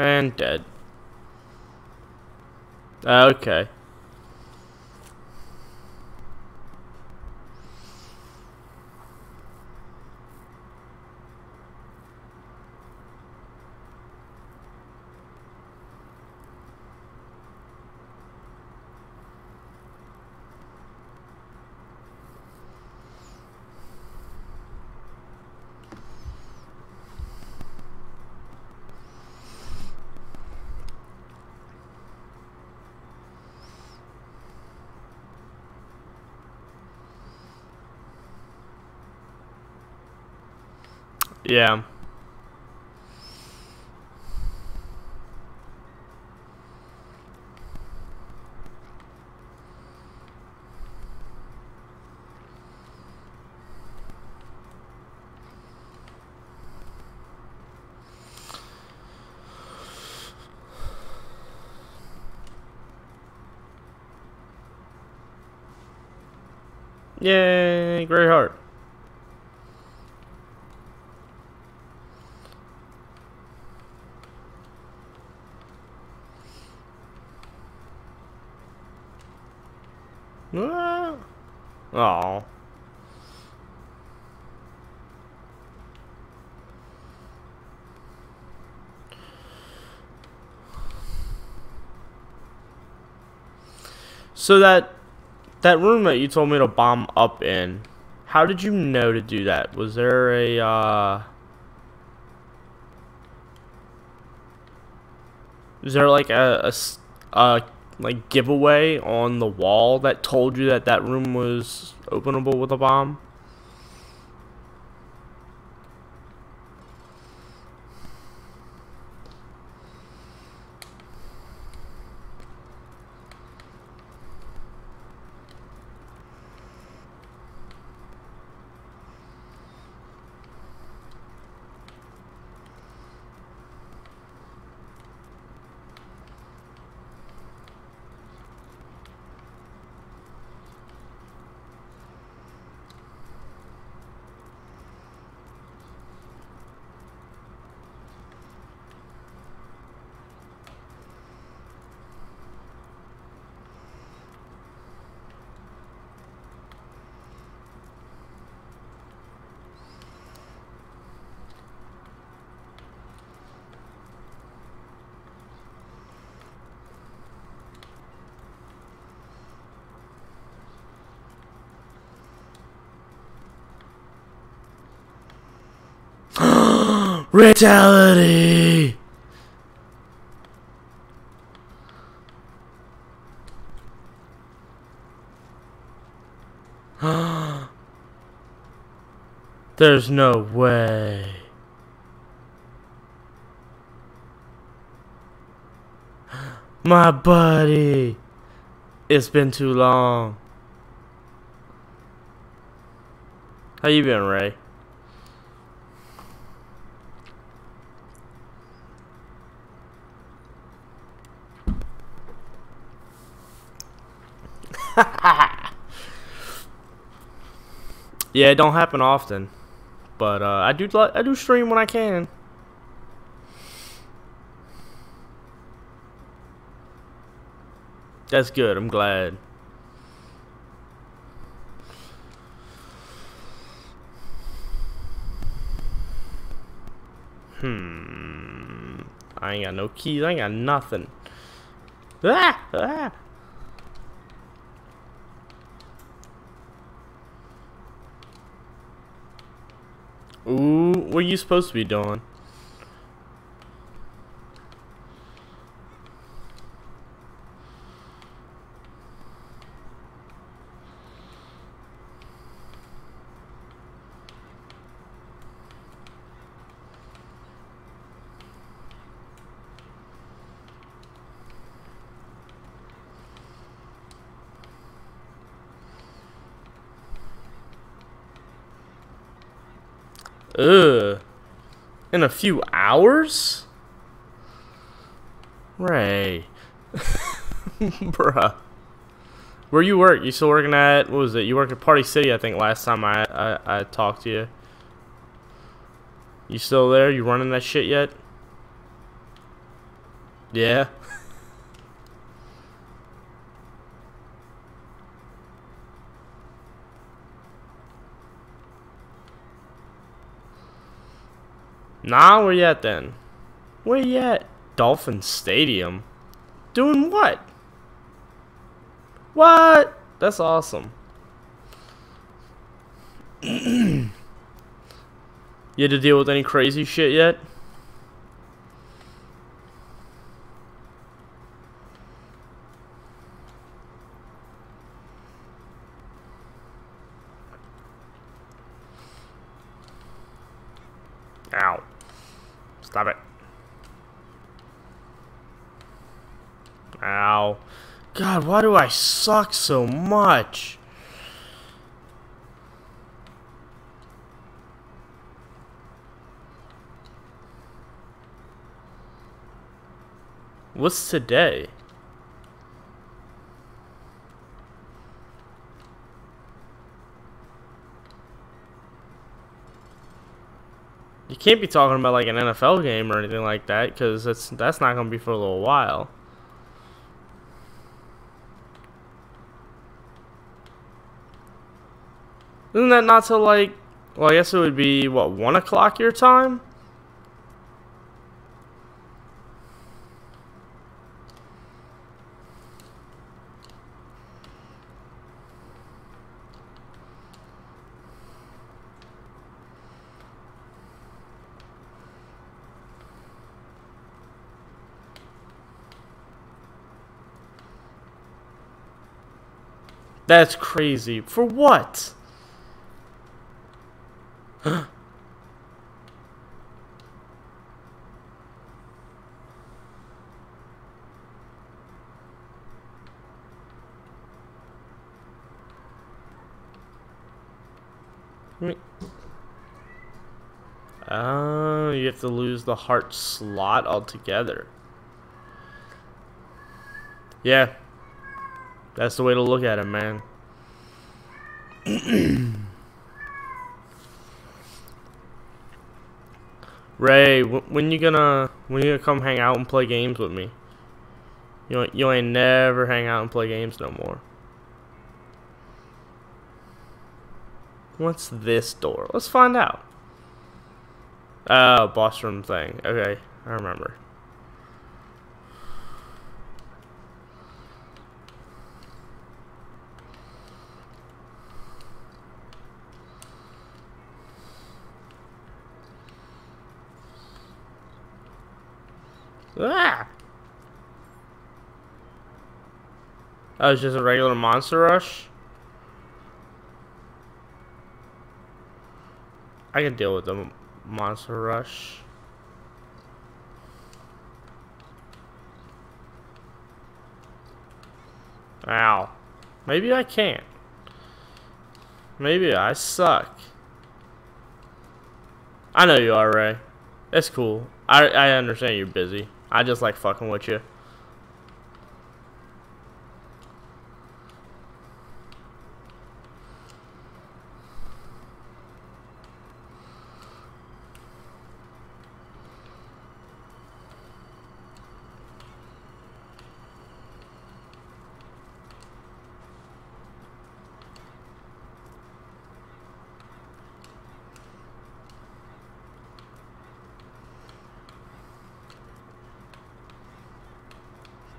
And dead. Uh, okay. Yeah. Yay, great heart. Oh. So that that room that you told me to bomb up in, how did you know to do that? Was there a uh Is there like a, a a like giveaway on the wall that told you that that room was openable with a bomb? Brutality! [GASPS] There's no way. [GASPS] My buddy. It's been too long. How you been, Ray? Yeah, it don't happen often, but uh, I do I do stream when I can. That's good. I'm glad. Hmm. I ain't got no keys. I ain't got nothing. Ah! Ah! What are you supposed to be doing? Ugh. In a few hours? Ray. [LAUGHS] Bruh. Where you work? You still working at, what was it? You worked at Party City, I think, last time I, I, I talked to you. You still there? You running that shit yet? Yeah. [LAUGHS] Nah, where you at then? Where you at? Dolphin Stadium? Doing what? What? That's awesome. [CLEARS THROAT] you had to deal with any crazy shit yet? Ow. Stop it. Ow. God, why do I suck so much? What's today? You can't be talking about like an NFL game or anything like that because that's that's not gonna be for a little while. Isn't that not till like? Well, I guess it would be what one o'clock your time. That's crazy. For what? Oh, you have to lose the heart slot altogether. Yeah. That's the way to look at it, man. [CLEARS THROAT] Ray, when you gonna when you gonna come hang out and play games with me? You ain't, you ain't never hang out and play games no more. What's this door? Let's find out. Oh, boss room thing. Okay, I remember. Ah! Oh, it's just a regular monster rush? I can deal with the monster rush. Ow. Maybe I can't. Maybe I suck. I know you are, Ray. It's cool. I, I understand you're busy. I just like fucking with you.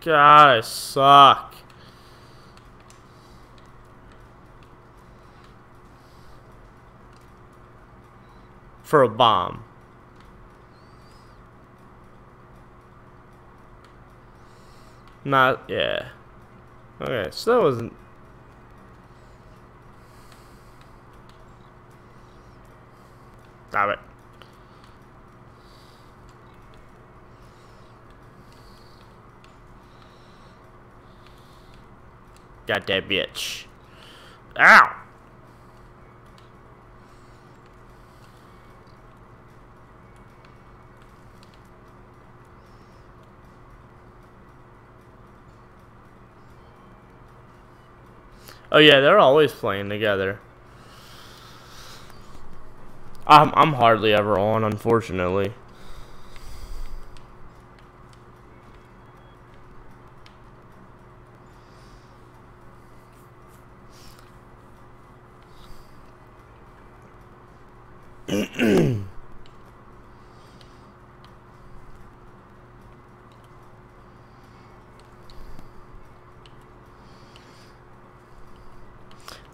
God, I suck. For a bomb. Not, yeah. Okay, so that wasn't. Stop it. Got that bitch. Ow! Oh yeah, they're always playing together. I'm I'm hardly ever on, unfortunately.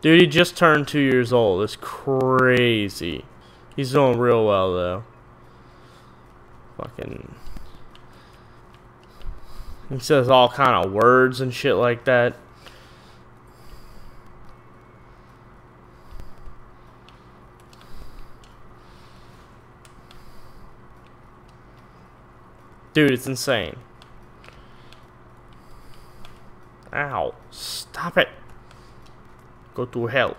Dude, he just turned two years old. It's crazy. He's doing real well though. Fucking. He says all kind of words and shit like that. Dude, it's insane. Ow. Stop it. Go to hell.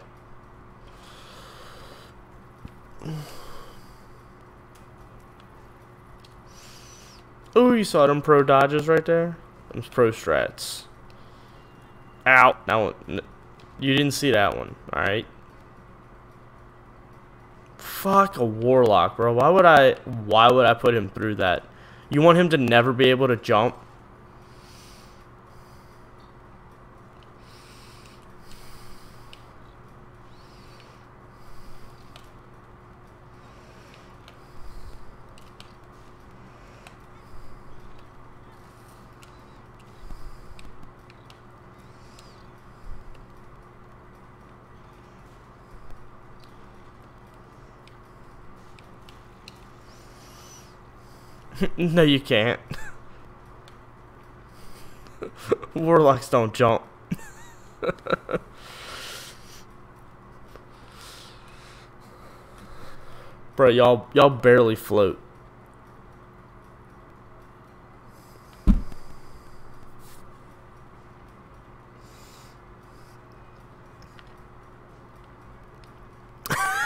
Oh, you saw them pro dodges right there? Them pro strats. Ow. That one. You didn't see that one, alright? Fuck a warlock, bro. Why would I why would I put him through that? You want him to never be able to jump? [LAUGHS] no, you can't. [LAUGHS] Warlocks don't jump. [LAUGHS] Bro, y'all y'all barely float.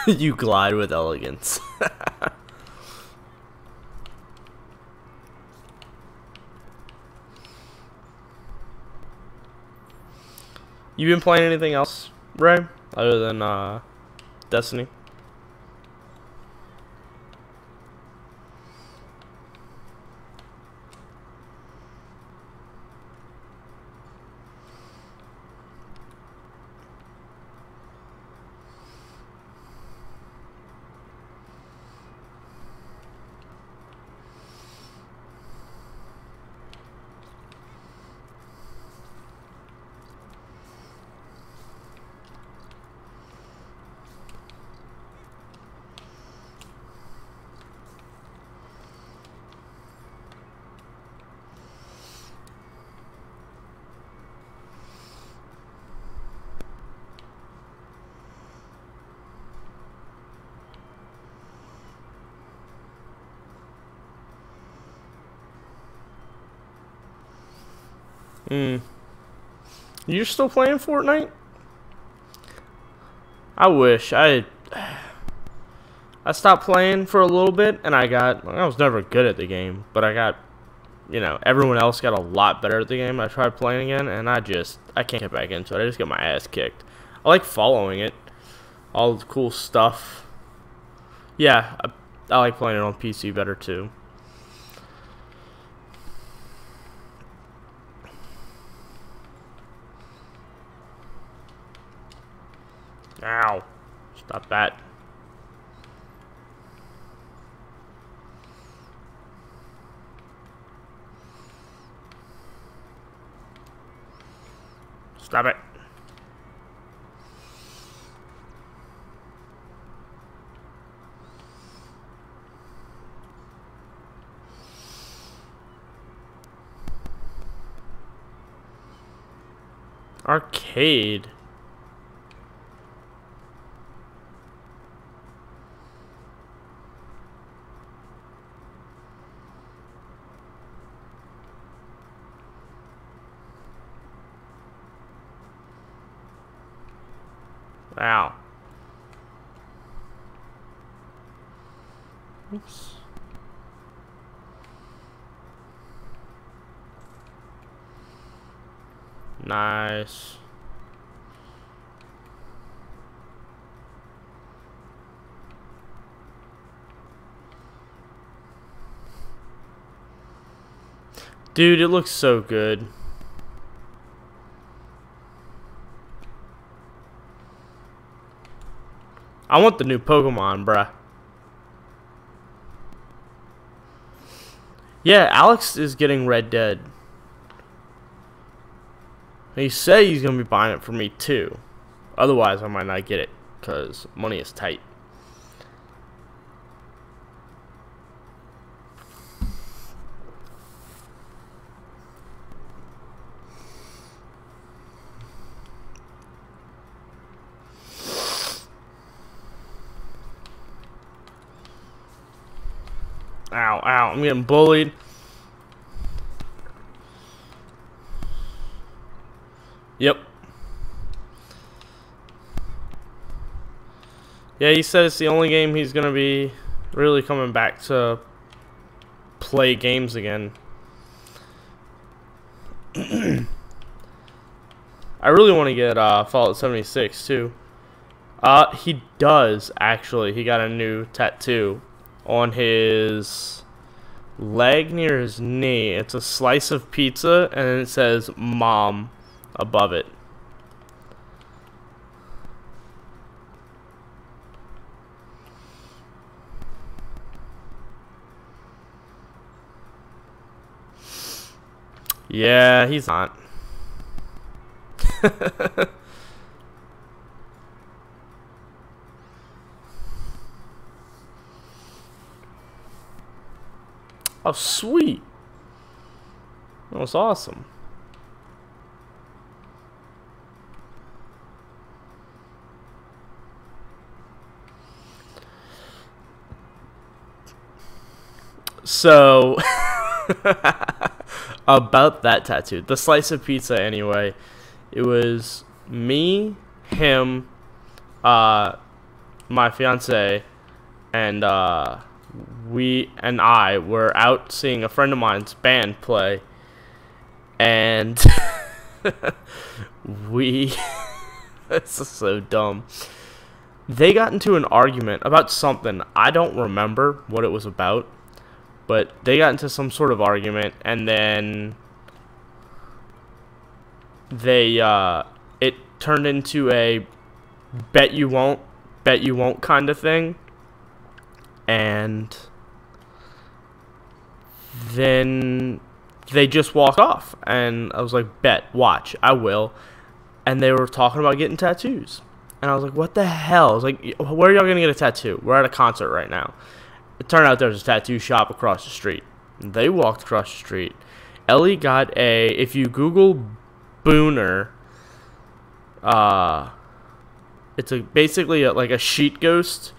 you glide with elegance. You been playing anything else, Ray, other than uh, Destiny? Hmm. You're still playing Fortnite? I wish I. I stopped playing for a little bit, and I got. I was never good at the game, but I got. You know, everyone else got a lot better at the game. I tried playing again, and I just. I can't get back into it. I just get my ass kicked. I like following it. All the cool stuff. Yeah, I, I like playing it on PC better too. Ow. Stop that. Stop it. Arcade. Ow. Oops. Nice. Dude, it looks so good. I want the new Pokemon, bruh. Yeah, Alex is getting Red Dead. He said he's gonna be buying it for me too. Otherwise, I might not get it because money is tight. I'm getting bullied. Yep. Yeah, he said it's the only game he's going to be really coming back to play games again. [CLEARS THROAT] I really want to get uh, Fallout 76 too. Uh, he does actually. He got a new tattoo on his leg near his knee. It's a slice of pizza and it says "Mom" above it. Yeah, he's not. [LAUGHS] oh, sweet. That was awesome. So, [LAUGHS] about that tattoo, the slice of pizza anyway, it was me, him, uh, my fiance, and uh, we and I were out seeing a friend of mine's band play, and [LAUGHS] we. [LAUGHS] this is so dumb. They got into an argument about something. I don't remember what it was about but they got into some sort of argument and then they uh, it turned into a bet you won't bet you won't kind of thing and then they just walk off and i was like bet watch i will and they were talking about getting tattoos and i was like what the hell i was like where are y'all gonna get a tattoo we're at a concert right now it turned out there's a tattoo shop across the street. They walked across the street. Ellie got a. If you Google Booner, uh, it's a basically a, like a sheet ghost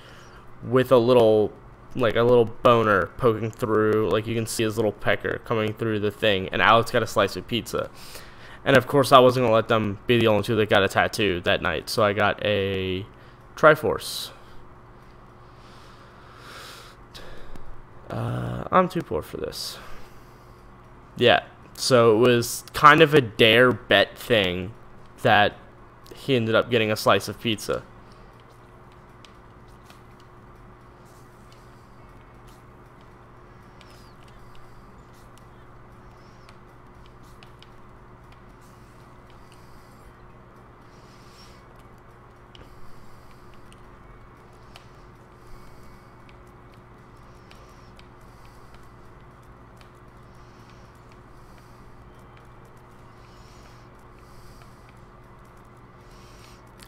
with a little like a little boner poking through. Like you can see his little pecker coming through the thing. And Alex got a slice of pizza. And of course, I wasn't gonna let them be the only two that got a tattoo that night. So I got a Triforce. Uh, I'm too poor for this. Yeah, so it was kind of a dare bet thing that he ended up getting a slice of pizza.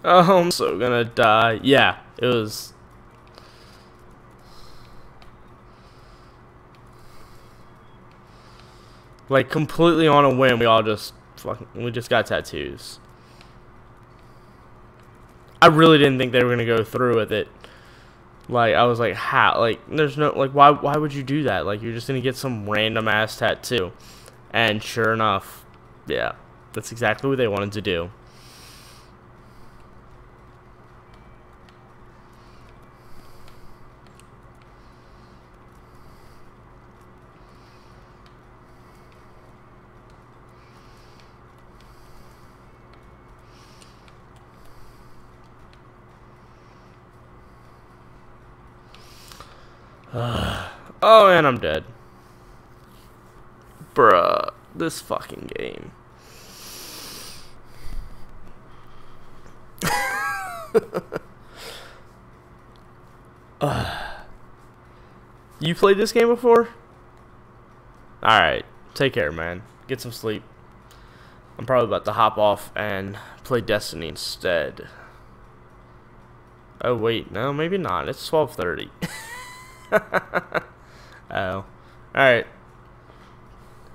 Oh, I'm so gonna die. Yeah, it was. Like completely on a whim, we all just fucking we just got tattoos. I really didn't think they were gonna go through with it. Like I was like, how? Like there's no like why why would you do that? Like you're just gonna get some random ass tattoo, and sure enough, yeah, that's exactly what they wanted to do. [SIGHS] oh, and I'm dead. Bruh, this fucking game. [LAUGHS] you played this game before? Alright, take care, man. Get some sleep. I'm probably about to hop off and play Destiny instead. Oh wait, no, maybe not. It's 12:30. [LAUGHS] [LAUGHS] oh. Alright.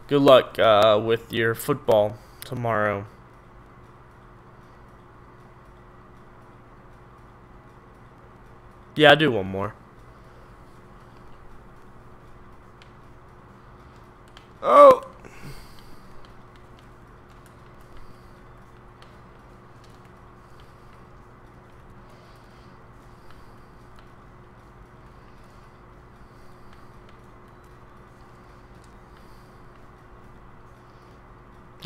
Good luck uh, with your football tomorrow. Yeah, I'll do one more. Oh!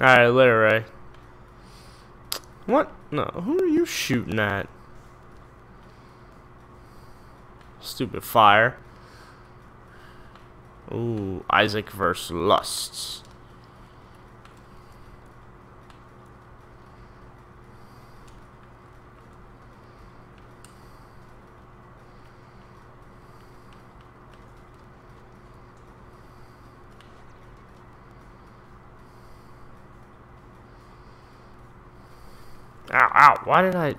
Alright, later, Ray. What? No, who are you shooting at? Stupid fire. Ooh, Isaac versus Lusts. Ow, ow, why did I...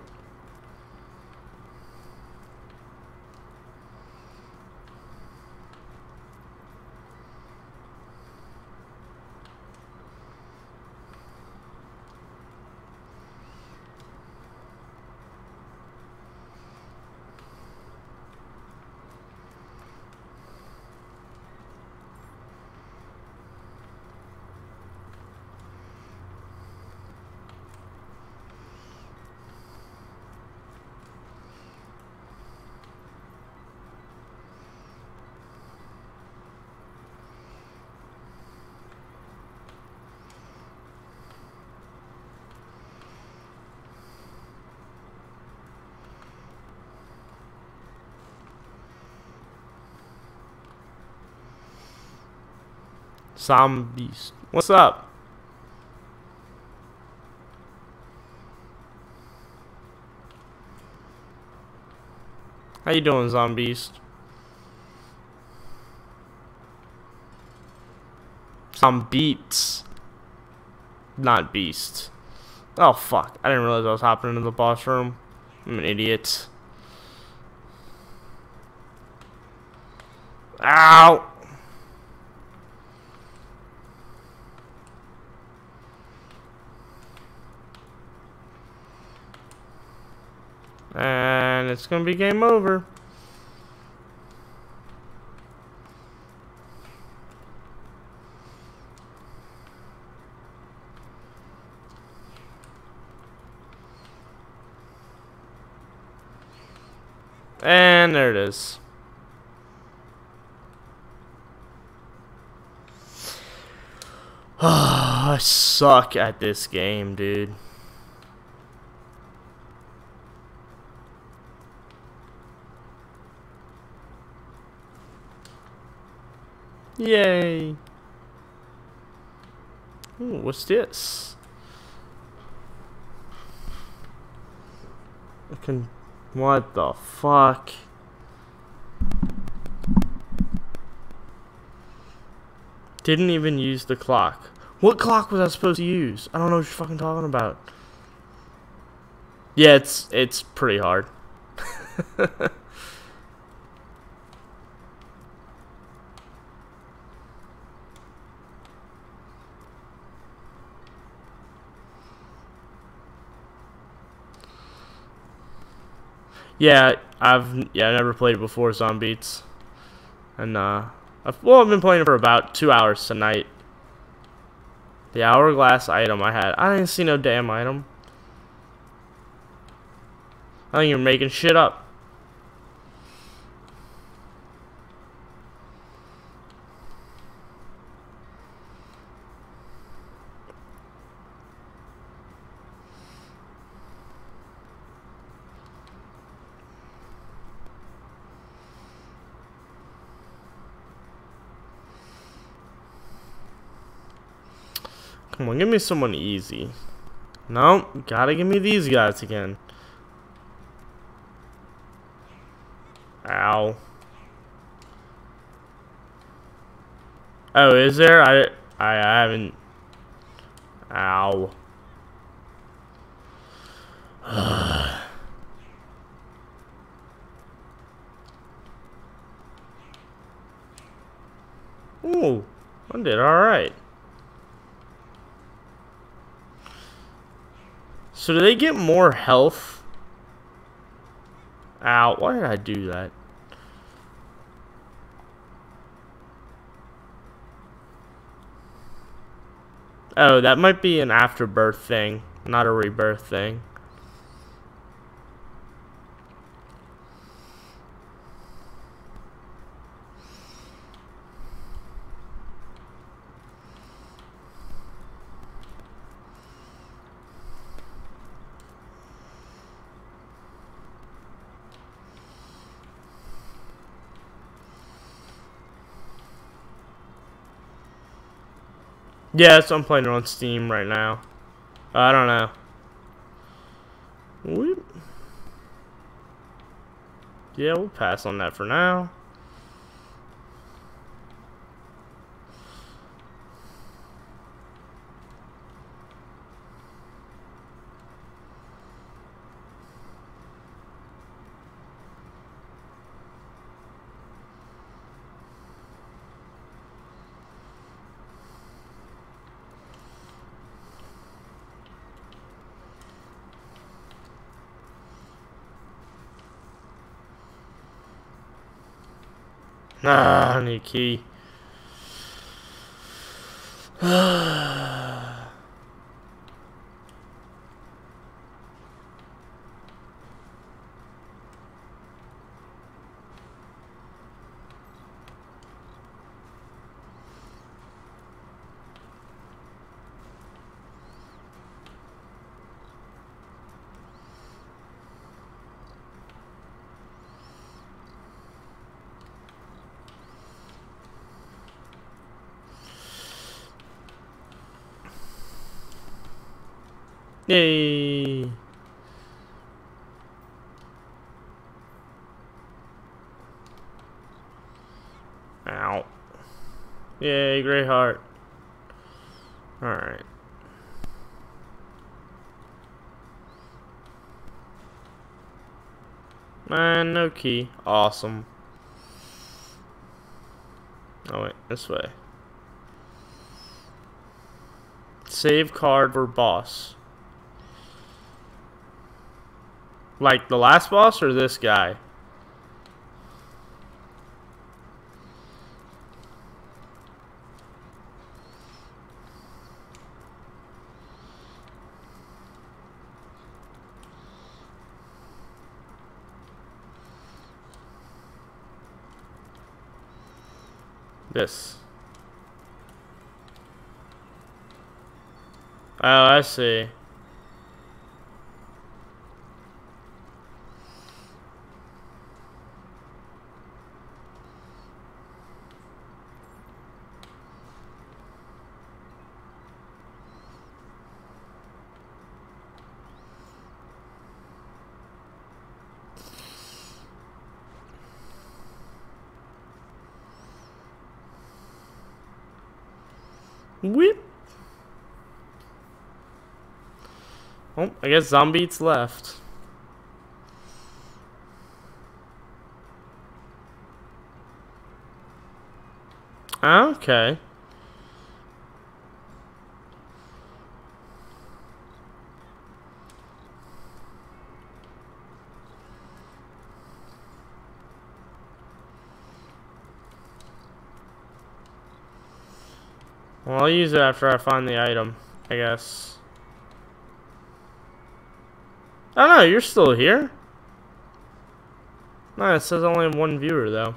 Zombies. What's up? How you doing, zombies? Some beats. Not beast. Oh fuck. I didn't realize I was hopping into the boss room. I'm an idiot. Ow! And it's going to be game over. And there it is. [SIGHS] I suck at this game, dude. Yay! Ooh, what's this? I can... What the fuck? Didn't even use the clock. What clock was I supposed to use? I don't know what you're fucking talking about. Yeah, it's it's pretty hard. [LAUGHS] yeah, I've yeah, never played it before Zombeats. And uh I've, well, I've been playing it for about 2 hours tonight. The hourglass item I had. I didn't see no damn item. I think you're making shit up. Come on, give me someone easy. No, gotta give me these guys again. Ow. Oh, is there? I I I haven't. Ow. [SIGHS] Ooh, I did alright. So do they get more health? Ow, why did I do that? Oh, that might be an afterbirth thing, not a rebirth thing. Yes, I'm playing it on Steam right now. Uh, I don't know. Yeah, we'll pass on that for now. Ah, I [SIGHS] need a key. Yay! Ow. Yay, Grey Heart. Alright. Man, no key. Awesome. Oh wait, this way. Save card for boss. Like the last boss or this guy? This. Oh, I see. Whip. Oh, I guess Zombie's left. Okay. Well, I'll use it after I find the item, I guess. Oh no, you're still here. No, it says only one viewer though.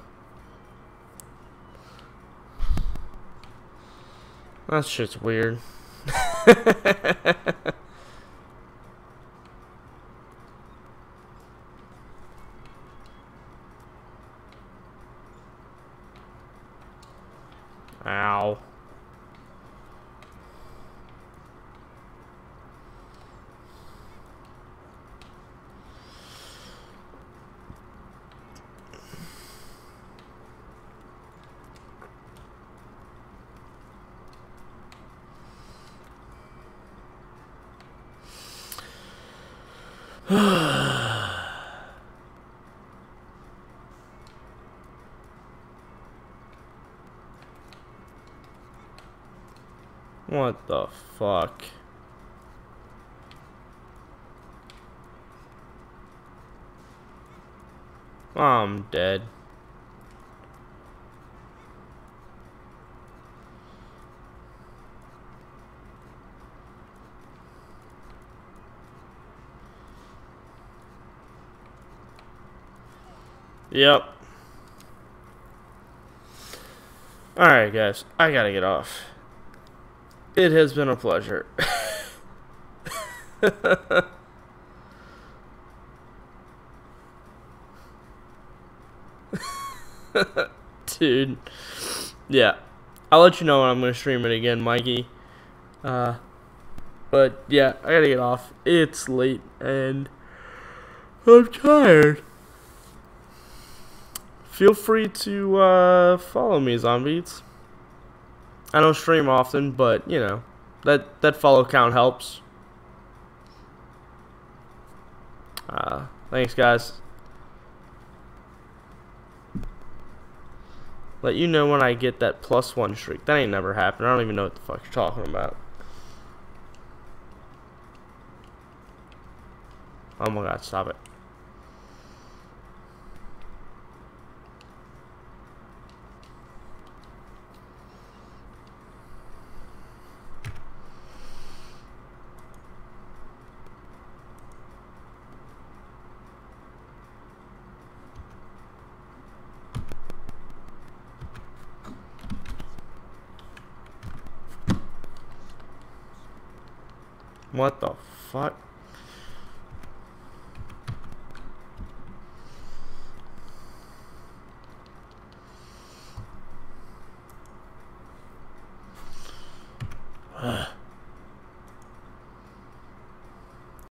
That shit's weird. [LAUGHS] Ow. What fuck? I'm dead. Yep. Alright, guys. I gotta get off. It has been a pleasure. [LAUGHS] Dude. Yeah. I'll let you know when I'm going to stream it again, Mikey. Uh, but yeah, I gotta get off. It's late and I'm tired. Feel free to uh, follow me, Zombies. I don't stream often, but you know, that that follow count helps. Uh, thanks, guys. Let you know when I get that plus one streak. That ain't never happened. I don't even know what the fuck you're talking about. Oh my god, stop it. What the fuck?